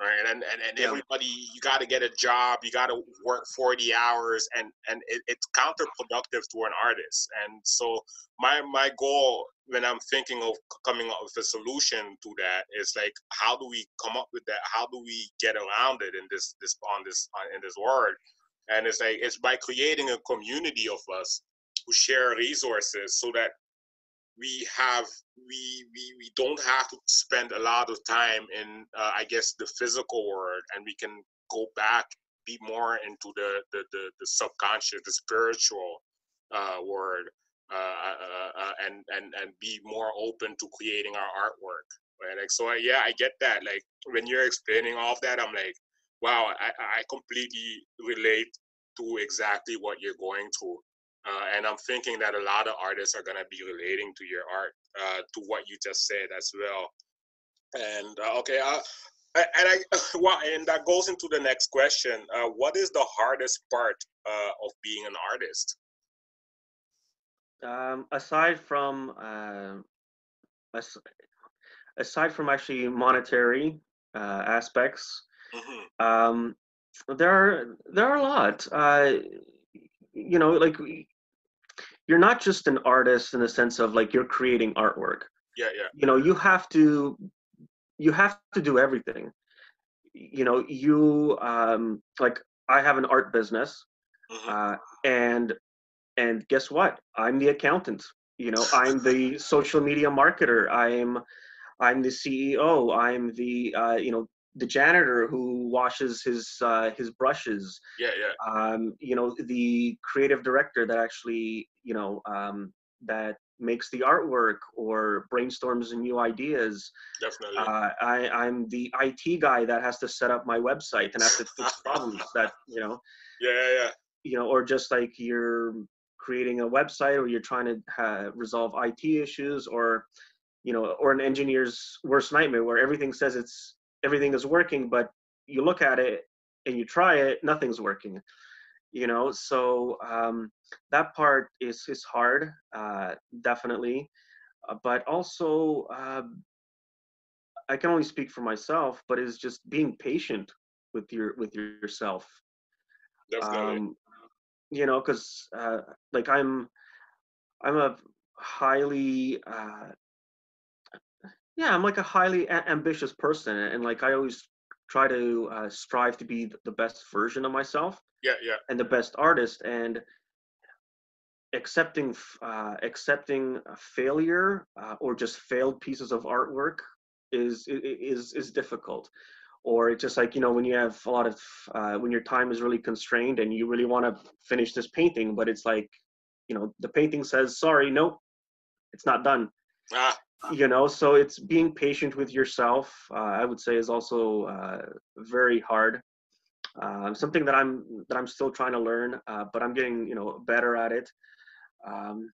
right? And and, and Yeah. everybody you got to get a job you got to work 40 hours and and it, it's counterproductive to an artist. And so my my goal when i'm thinking of coming up with a solution to that is like how do we come up with that how do we get around it in this this on this on, in this world? And it's like it's by creating a community of us who share resources so that we have we we, we don't have to spend a lot of time in uh, i guess the physical world and we can go back be more into the the the, the subconscious the spiritual uh world uh, uh, uh, and and and be more open to creating our artwork. Right like so I, yeah i get that. Like when you're explaining all of that i'm like wow i i completely relate to exactly what you're going through uh, and I'm thinking that a lot of artists are going to be relating to your art, uh, to what you just said as well. And uh, okay, uh, and I, well, and that goes into the next question. Uh, what is the hardest part uh, of being an artist? Um, aside from uh, as, aside from actually monetary uh, aspects, hmm um, there are there are a lot. Uh, you know, like you're not just an artist in the sense of like you're creating artwork. Yeah, yeah, You know, you have to you have to do everything. You know, you um, like I have an art business, hmm uh, and and guess what? I'm the accountant. You know, I'm the social media marketer. I'm I'm the CEO. I'm the uh, you know the janitor who washes his uh, his brushes. yeah, yeah, Um, you know, the creative director that actually you know um, that makes the artwork or brainstorms new ideas. definitely. Uh, I, I'm the IT guy that has to set up my website and has to fix problems that you know yeah, yeah, yeah, you know, or just like you're creating a website or you're trying to ha- resolve IT issues or, you know, or an engineer's worst nightmare where everything says it's everything is working, but you look at it and you try it, nothing's working. You know, so um, that part is is hard, uh, definitely, uh, but also uh, I can only speak for myself, but it's just being patient with your with yourself um, you know because uh, like i'm i'm a highly uh, yeah i'm like a highly a- ambitious person and like i always try to uh, strive to be the best version of myself yeah, yeah, and the best artist and accepting uh, accepting a failure uh, or just failed pieces of artwork is is is difficult. Or it's just like you know when you have a lot of uh, when your time is really constrained and you really want to finish this painting but it's like you know the painting says sorry nope it's not done. Ah, you know so it's being patient with yourself uh, i would say is also uh, very hard. Uh, something that i'm that i'm still trying to learn uh, but i'm getting you know better at it. Um,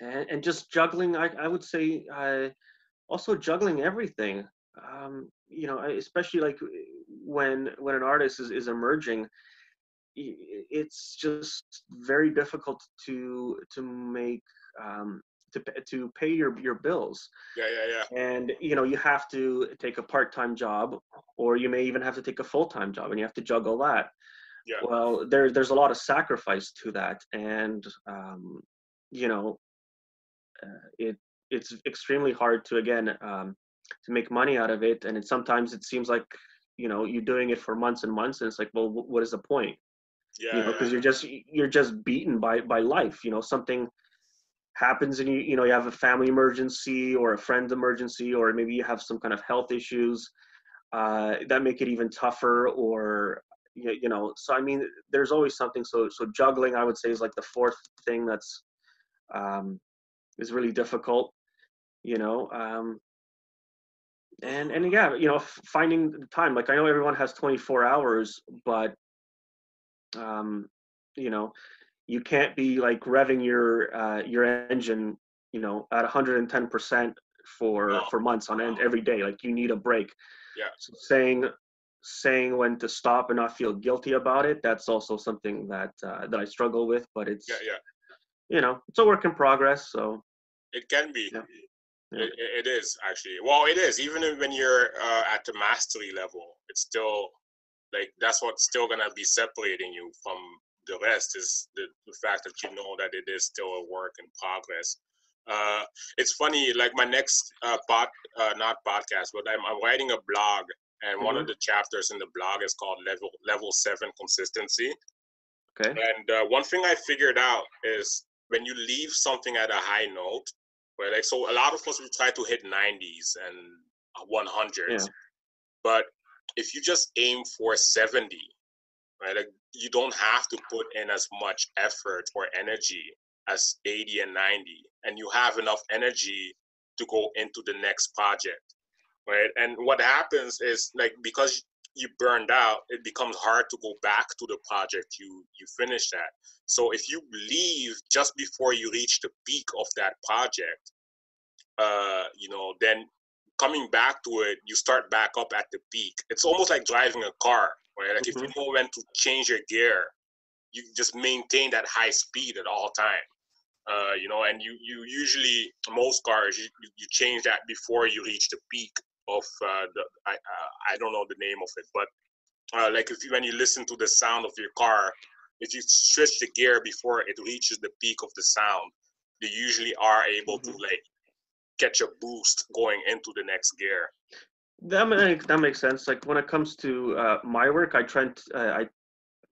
and, and just juggling I, I would say uh, also juggling everything. Um, you know especially like when when an artist is, is emerging it's just very difficult to to make um, to to pay your your bills. Yeah, yeah, yeah. And you know, you have to take a part-time job, or you may even have to take a full-time job, and you have to juggle that. Yeah. Well, there there's a lot of sacrifice to that, and um, you know, uh, it it's extremely hard to again um, to make money out of it, and it sometimes it seems like you know you're doing it for months and months, and it's like, well, what is the point? Yeah. You know, because you're just you're just beaten by by life. You know, something happens and you you know you have a family emergency or a friend emergency or maybe you have some kind of health issues uh, that make it even tougher or you know so i mean there's always something. So so juggling i would say is like the fourth thing that's um is really difficult you know um and and yeah you know finding the time. Like i know everyone has 24 hours but um you know you can't be like revving your uh, your engine, you know, at 110 percent for no. for months on end every day. Like you need a break. Yeah. So saying saying when to stop and not feel guilty about it, that's also something that uh, that I struggle with. But it's yeah, yeah. You know, it's a work in progress. So it can be. Yeah. Yeah. It, it is actually. Well, it is. Even when you're uh, at the mastery level, it's still like that's what's still gonna be separating you from the rest is the, the fact that you know that it is still a work in progress. Uh, it's funny, like my next uh, pod, uh, not podcast, but I'm, I'm writing a blog, and mm-hmm. one of mm-hmm. the chapters in the blog is called level level seven consistency. Okay. And uh, one thing I figured out is when you leave something at a high note, where like so a lot of us we try to hit 90s and 100s, yeah. but if you just aim for 70 right? Like you don't have to put in as much effort or energy as 80 and 90, and you have enough energy to go into the next project, right? And what happens is like because you burned out, it becomes hard to go back to the project you you finished at. So if you leave just before you reach the peak of that project, uh, you know, then coming back to it, you start back up at the peak. It's almost like driving a car, Like mm-hmm. if you know when to change your gear, you just maintain that high speed at all time. Uh, you know, and you you usually most cars you, you change that before you reach the peak of uh, the I uh, I don't know the name of it, but uh, like if you, when you listen to the sound of your car, if you switch the gear before it reaches the peak of the sound, you usually are able mm-hmm. to like get your boost going into the next gear. That makes that makes sense. Like when it comes to uh, my work, I tend uh, I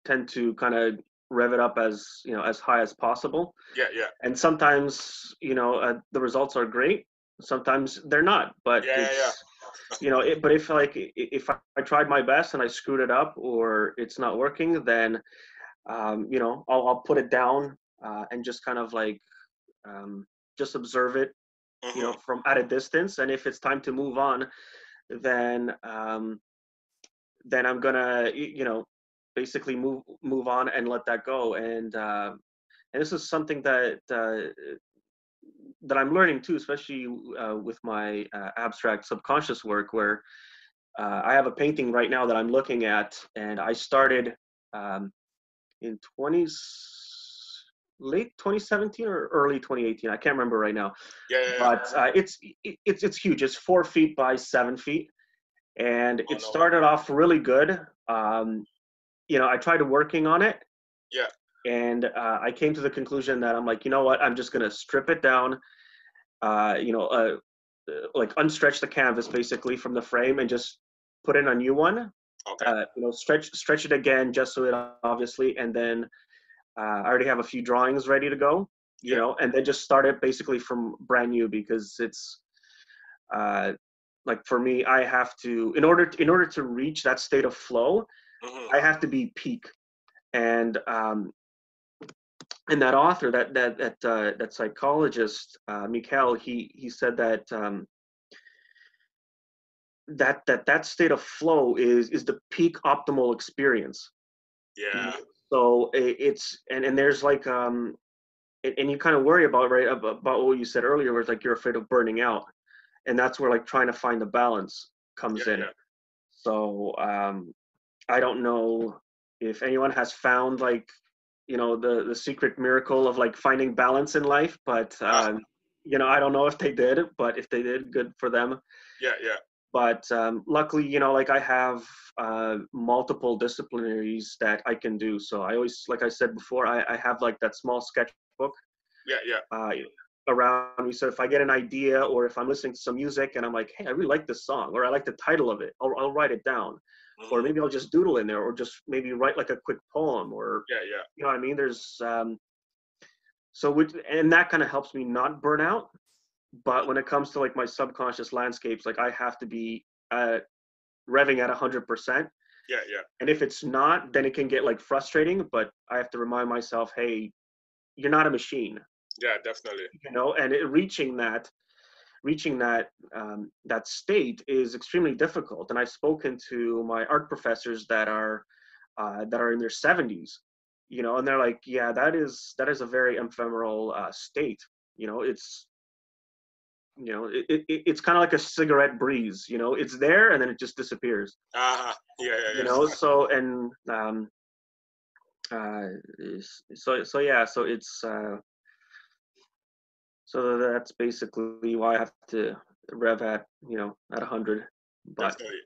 tend to kind of rev it up as you know as high as possible. Yeah, yeah. And sometimes you know uh, the results are great. Sometimes they're not. But yeah, it's, yeah. you know, it, but if like if I, I, tried my best and I screwed it up or it's not working, then um, you know I'll, I'll put it down uh, and just kind of like um, just observe it, mm-hmm. you know, from at a distance. And if it's time to move on, then um, then I'm gonna you know basically move move on and let that go. And uh, and this is something that uh, that I'm learning too, especially uh, with my uh, abstract subconscious work, where uh, I have a painting right now that I'm looking at, and I started um, in 20s late 2017 or early 2018. I can't remember right now. Yeah. yeah, but uh, it's it's it's huge. It's four feet by seven feet, and oh, it no. started off really good. Um, you know, I tried working on it. Yeah. And uh, I came to the conclusion that I'm like, you know what? I'm just gonna strip it down. Uh, you know, uh, like unstretch the canvas basically from the frame and just put in a new one. Okay. Uh, you know, stretch stretch it again just so it obviously, and then uh, I already have a few drawings ready to go, you yeah. know, and then just start it basically from brand new because it's uh, like for me, I have to in order to, in order to reach that state of flow, mm-hmm. I have to be peak, and um, and that author, that that that uh, that psychologist, uh, Mikhail, he he said that. Um, that that that state of flow is is the peak optimal experience yeah so it's and and there's like um and you kind of worry about right about, about what you said earlier where it's like you're afraid of burning out and that's where like trying to find the balance comes yeah, in yeah. so um I don't know if anyone has found like you know the the secret miracle of like finding balance in life, but um, you know I don't know if they did, but if they did, good for them. Yeah, yeah. But um, luckily, you know, like I have uh, multiple disciplinaries that I can do. So I always, like I said before, I, I have like that small sketchbook. Yeah, yeah. Uh, around me. So if I get an idea or if I'm listening to some music and I'm like, hey, I really like this song or I like the title of it, I'll, I'll write it down. Mm-hmm. Or maybe I'll just doodle in there or just maybe write like a quick poem or, yeah, yeah. You know what I mean? There's, um, so, which, and that kind of helps me not burn out. But when it comes to like my subconscious landscapes, like I have to be uh, revving at 100%. Yeah, yeah. And if it's not, then it can get like frustrating. But I have to remind myself, hey, you're not a machine yeah definitely you know and it, reaching that reaching that um, that state is extremely difficult and i've spoken to my art professors that are uh, that are in their 70s you know and they're like yeah that is that is a very ephemeral uh, state you know it's you know it, it it's kind of like a cigarette breeze you know it's there and then it just disappears uh-huh. yeah, yeah, yeah. you know so and um uh so so yeah so it's uh so that's basically why I have to rev at you know at 100. But Definitely.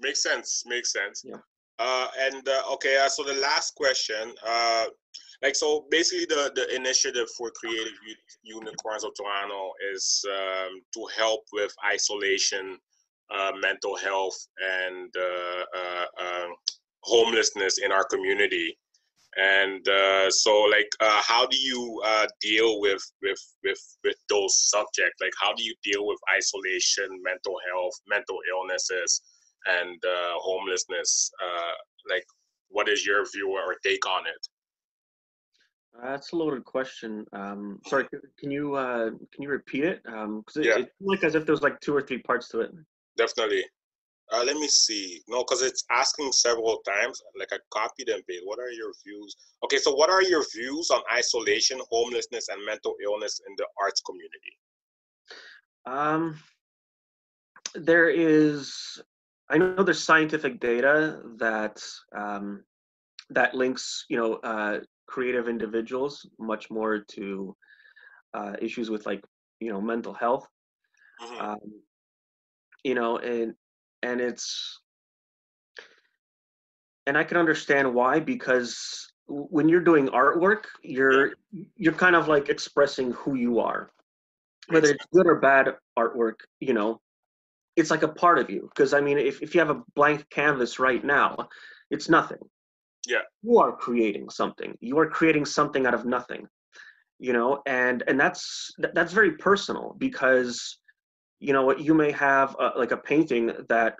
makes sense. Makes sense. Yeah. Uh, and uh, okay, uh, so the last question, uh, like so, basically the the initiative for Creative Unicorns of Toronto is um, to help with isolation, uh, mental health, and uh, uh, uh homelessness in our community. And so like how do you deal with with with with those subjects? Like how do you deal with isolation mental health mental illnesses and uh, homelessness uh, like what is your view or take on it that's a loaded question um, sorry can you uh, can you repeat it because um, it, yeah. it's like as if there's like two or three parts to it definitely uh, let me see. No, because it's asking several times. Like I copied and pasted. What are your views? Okay, so what are your views on isolation, homelessness, and mental illness in the arts community? Um, there is. I know there's scientific data that um, that links, you know, uh, creative individuals much more to uh, issues with like, you know, mental health. Mm-hmm. Um, you know, and and it's and I can understand why because when you're doing artwork, you're you're kind of like expressing who you are, whether it's good or bad artwork. You know, it's like a part of you. Because I mean, if if you have a blank canvas right now, it's nothing. Yeah, you are creating something. You are creating something out of nothing. You know, and and that's that's very personal because you know what you may have a, like a painting that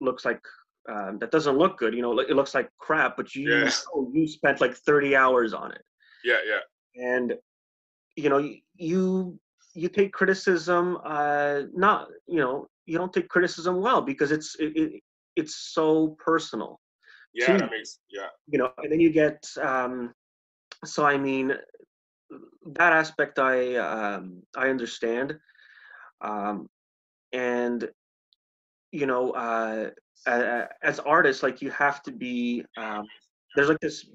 looks like um, that doesn't look good you know it looks like crap but you yeah. you spent like 30 hours on it yeah yeah and you know you you take criticism uh not you know you don't take criticism well because it's it, it it's so personal yeah that makes yeah. you know and then you get um so i mean that aspect i um i understand um and you know uh, as artists like you have to be um, there's like this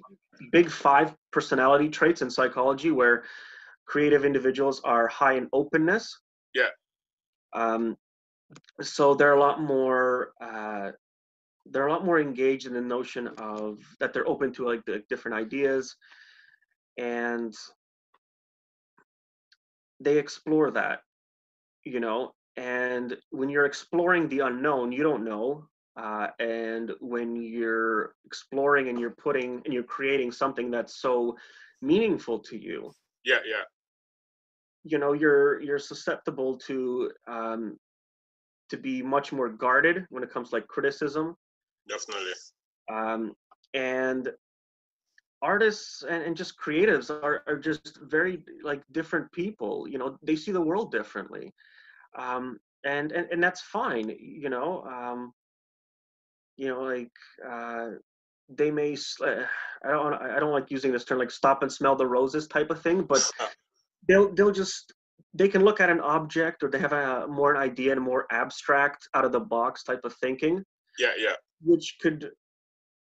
big five personality traits in psychology where creative individuals are high in openness. Yeah. Um, so they're a lot more uh, they're a lot more engaged in the notion of that they're open to like the different ideas and they explore that you know and when you're exploring the unknown, you don't know. Uh, and when you're exploring and you're putting and you're creating something that's so meaningful to you, yeah, yeah, you know, you're you're susceptible to um, to be much more guarded when it comes to like criticism. Definitely. Um, and artists and, and just creatives are, are just very like different people you know they see the world differently um, and, and and that's fine you know um, you know like uh, they may uh, i don't i don't like using this term like stop and smell the roses type of thing but they'll they'll just they can look at an object or they have a more an idea and more abstract out of the box type of thinking. Yeah yeah. Which could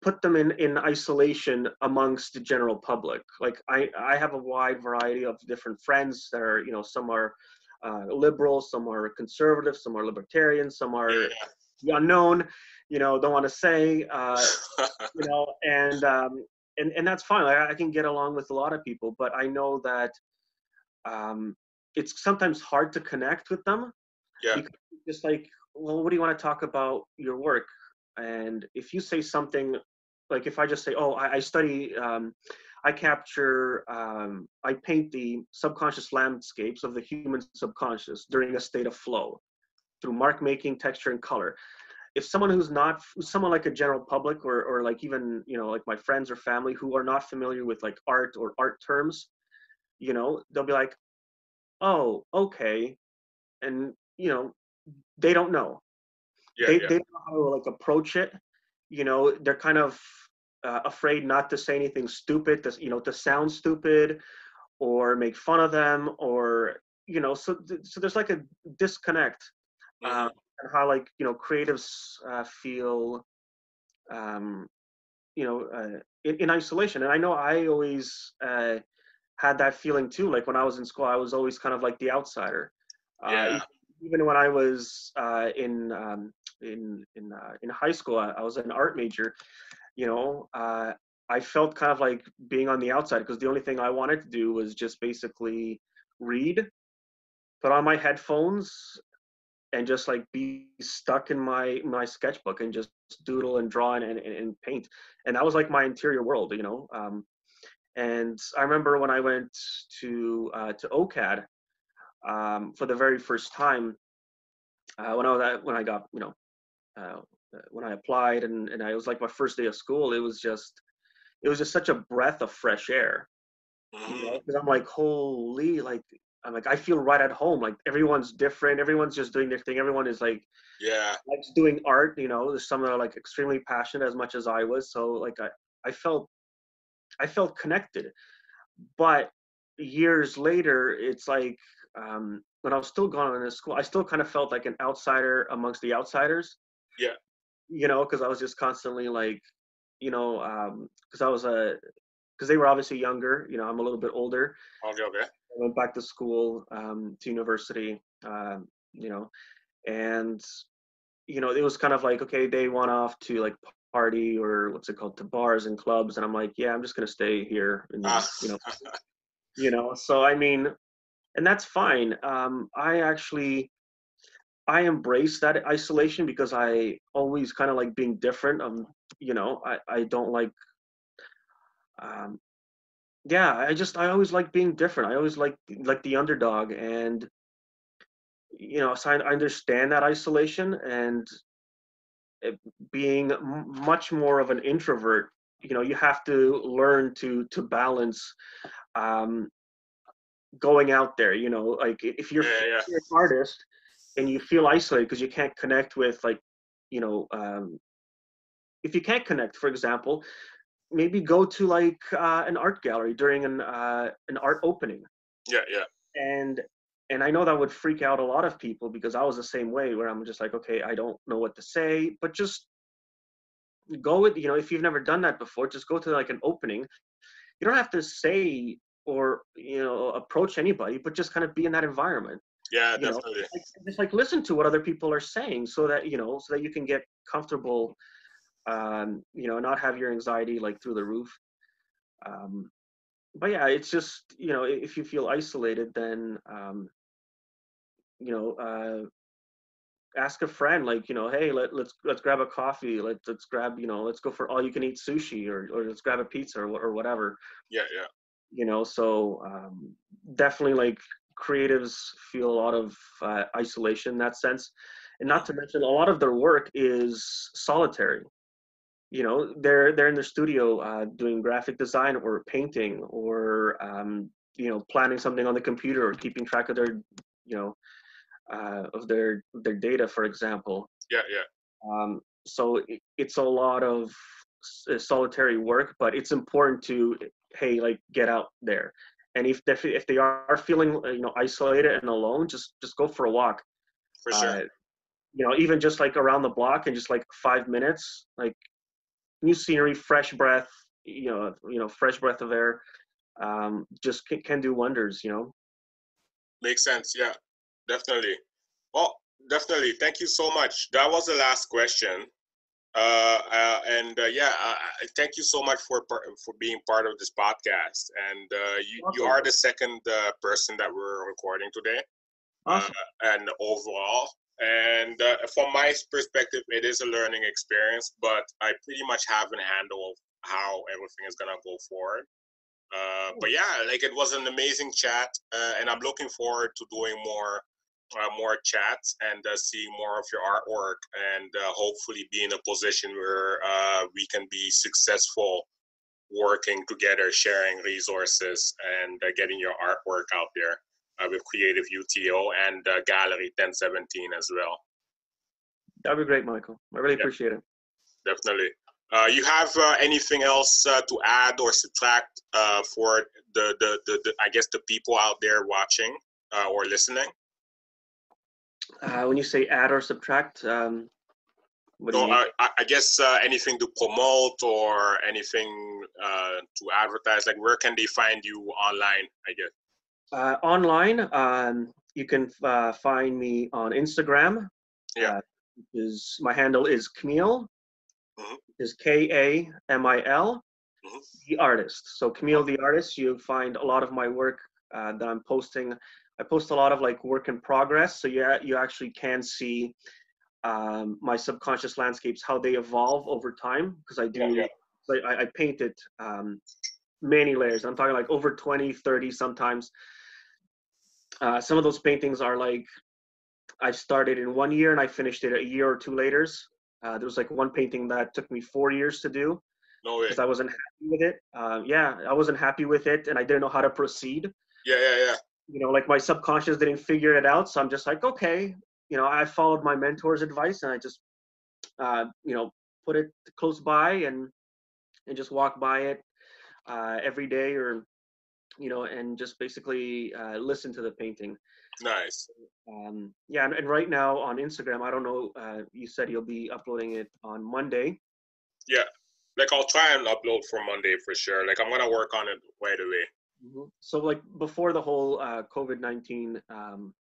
put them in in isolation amongst the general public. Like i i have a wide variety of different friends that are you know some are uh, liberal some are conservative some are libertarian some are yeah. unknown you know don't want to say uh, you know and um and and that's fine. I, I can get along with a lot of people but i know that um it's sometimes hard to connect with them yeah. just like well what do you want to talk about your work? And if you say something like if i just say oh i, I study um, i capture um, i paint the subconscious landscapes of the human subconscious during a state of flow through mark making texture and color. If someone who's not someone like a general public or, or like even you know like my friends or family who are not familiar with like art or art terms you know they'll be like oh okay and you know they don't know yeah, they, yeah. they don't know how to like approach it you know they're kind of uh, afraid not to say anything stupid to you know to sound stupid or make fun of them or you know so so there's like a disconnect mm-hmm. uh, and how like you know creatives uh, feel um you know uh, in, in, isolation and i know i always uh, had that feeling too like when i was in school i was always kind of like the outsider uh, yeah. even when i was uh, in um, in in uh, in high school I, I, was an art major you know i felt kind of like being on the outside because the only thing i wanted to do was just basically read put on my headphones and just like be stuck in my my sketchbook and just doodle and draw and, and, and paint and that was like my interior world you know um, and i remember when i went to uh, to OCAD um, for the very first time uh, when i was when i got you know uh, when i applied and, and i was like my first day of school it was just it was just such a breath of fresh air because you know? Mm. i'm like holy like I'm like, I feel right at home. Like everyone's different. Everyone's just doing their thing. Everyone is like, yeah, like doing art. You know, there's some that are like extremely passionate as much as I was. So like I, I felt, I felt connected. But years later, it's like um, when I was still going to school, I still kind of felt like an outsider amongst the outsiders. Yeah. You know, because I was just constantly like, you know, because um, I was a, because they were obviously younger. You know, I'm a little bit older. Okay. Okay went back to school um, to university, um, you know, and you know it was kind of like okay, they went off to like party or what's it called to bars and clubs, and I'm like, yeah, I'm just gonna stay here, and you know, you know. So I mean, and that's fine. Um, I actually. I embrace that isolation because I always kind of like being different. Um, you know, I, I don't like um, yeah, I just I always like being different. I always like like the underdog, and you know, so I understand that isolation and being much more of an introvert. You know, you have to learn to to balance um, going out there. You know, like if you're, yeah, yeah. you're an artist and you feel isolated because you can't connect with like, you know, um, if you can't connect, for example, maybe go to like uh, an art gallery during an uh, an art opening. Yeah, yeah. And and I know that would freak out a lot of people because I was the same way where I'm just like, okay, I don't know what to say, but just go with you know if you've never done that before, just go to like an opening. You don't have to say or you know approach anybody, but just kind of be in that environment. Yeah, definitely. Know, just like listen to what other people are saying, so that you know, so that you can get comfortable um, you know, not have your anxiety like through the roof. Um, but yeah, it's just you know, if you feel isolated, then um, you know, uh, ask a friend like you know, hey, let let's let's grab a coffee, let let's grab you know, let's go for all you can eat sushi or or let's grab a pizza or or whatever. Yeah, yeah. You know, so um, definitely like creatives feel a lot of uh, isolation in that sense and not to mention a lot of their work is solitary you know they're they're in the studio uh, doing graphic design or painting or um, you know planning something on the computer or keeping track of their you know uh, of their their data for example yeah yeah um, so it, it's a lot of uh, solitary work but it's important to hey like get out there and if they, if they are feeling uh, you know isolated and alone just just go for a walk for sure uh, you know even just like around the block and just like five minutes like new scenery, fresh breath, you know, you know, fresh breath of air, um, just can, can do wonders. You know. Makes sense. Yeah, definitely. Well, definitely. Thank you so much. That was the last question. Uh, uh, and uh, yeah, thank you so much for for being part of this podcast. And uh, you awesome. you are the second uh, person that we're recording today. Awesome. Uh, and overall, and from my perspective, it is a learning experience. But I pretty much have a handle of how everything is gonna go forward. but yeah, like it was an amazing chat, and I'm looking forward to doing more uh, more chats and uh, see more of your artwork and uh, hopefully be in a position where uh, we can be successful working together sharing resources and uh, getting your artwork out there uh, with CreativeUTO and gallery 1017 as well. That'd be great michael. I really appreciate it. Definitely. You have anything else to add or subtract for the, the, the, the, i guess the people out there watching or listening uh, when you say add or subtract, um, what no, I, I, guess uh, anything to promote or anything uh, to advertise. Like, where can they find you online? I guess. Uh, online, um, you can uh, find me on Instagram. Yeah. Uh, is my handle is Kamil. Mm-hmm. Is K A M I L. Mm-hmm. The artist. So Kamil the artist. You find a lot of my work uh, that I'm posting I post a lot of like work in progress, so yeah, you actually can see um, my subconscious landscapes how they evolve over time because I do. Yeah, yeah. Like I, I painted um, many layers. I'm talking like over 20, 30 sometimes. Uh, some of those paintings are like I started in one year and I finished it a year or two later. Uh, there was like one painting that took me four years to do no because I wasn't happy with it. Uh, yeah, I wasn't happy with it, and I didn't know how to proceed. Yeah, yeah, yeah you know, like my subconscious didn't figure it out. So I'm just like, okay, you know, I followed my mentor's advice and I just, uh, you know, put it close by and and just walk by it uh, every day or, you know, and just basically uh, listen to the painting. Nice. Um, yeah, and, and, right now on Instagram, I don't know. Uh, you said you'll be uploading it on Monday. Yeah, like I'll try and upload for Monday for sure. Like I'm gonna work on it right away. Mm-hmm. So like before the whole uh, COVID nineteen, um,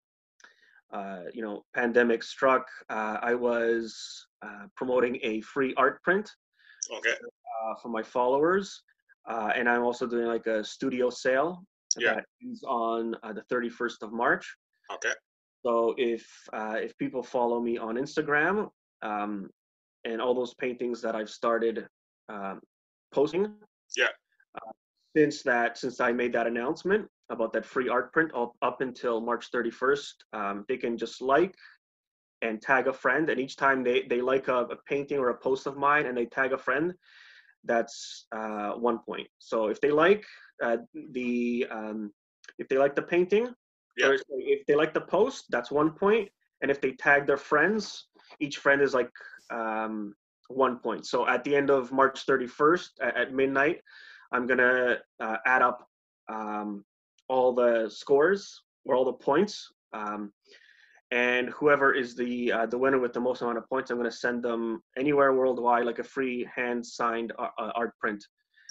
uh, you know, pandemic struck, uh, I was uh, promoting a free art print. Okay. Uh, for my followers, uh, and I'm also doing like a studio sale. Yeah. That on the 31st of March. Okay. So if if people follow me on Instagram, um, and all those paintings that I've started um, posting. Yeah since that since I made that announcement about that free art print up, up until March 31st, um, they can just like and tag a friend, and each time they they like a, a painting or a post of mine and they tag a friend, that's uh, one point. So if they like uh, the um, if they like the painting, yeah. or if they like the post, that's one point. And if they tag their friends, each friend is like um, one point. So at the end of March 31st at, at midnight, I'm gonna uh, add up um, all the scores or all the points, um, and whoever is the uh, the winner with the most amount of points, I'm gonna send them anywhere worldwide like a free hand signed uh, uh, art print.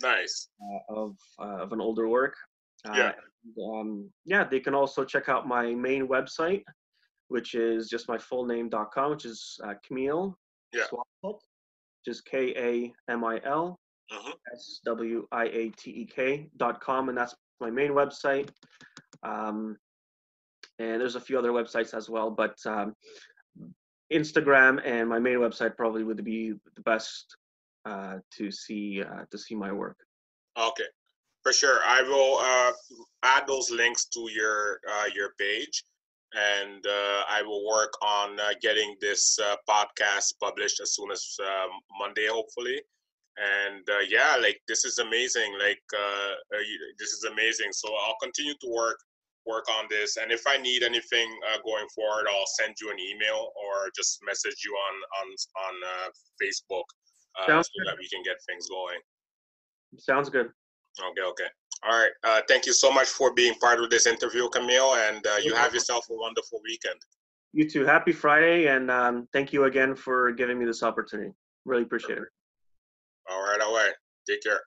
Nice. Uh, of uh, of an older work. yeah. Um, yeah, they can also check out my main website, which is just my full name.com, which is Kamil. Yeah. Swiatek, which is K A M I L. S W I A T E K dot com, and that's my main website. Um, and there's a few other websites as well, but um, Instagram and my main website probably would be the best uh, to see uh, to see my work. Okay, for sure. I will uh, add those links to your uh, your page, and uh, I will work on uh, getting this podcast published as soon as Monday, hopefully and uh, yeah like this is amazing like uh, uh this is amazing. So i'll continue to work work on this. And if i need anything uh, going forward i'll send you an email or just message you on on on uh, facebook uh, so good. that we can get things going. Sounds good. Okay okay. All right thank you so much for being part of this interview Kamil and you have yourself a wonderful weekend. You too. Happy friday and um, thank you again for giving me this opportunity. Really appreciate it All right, all right. Take care.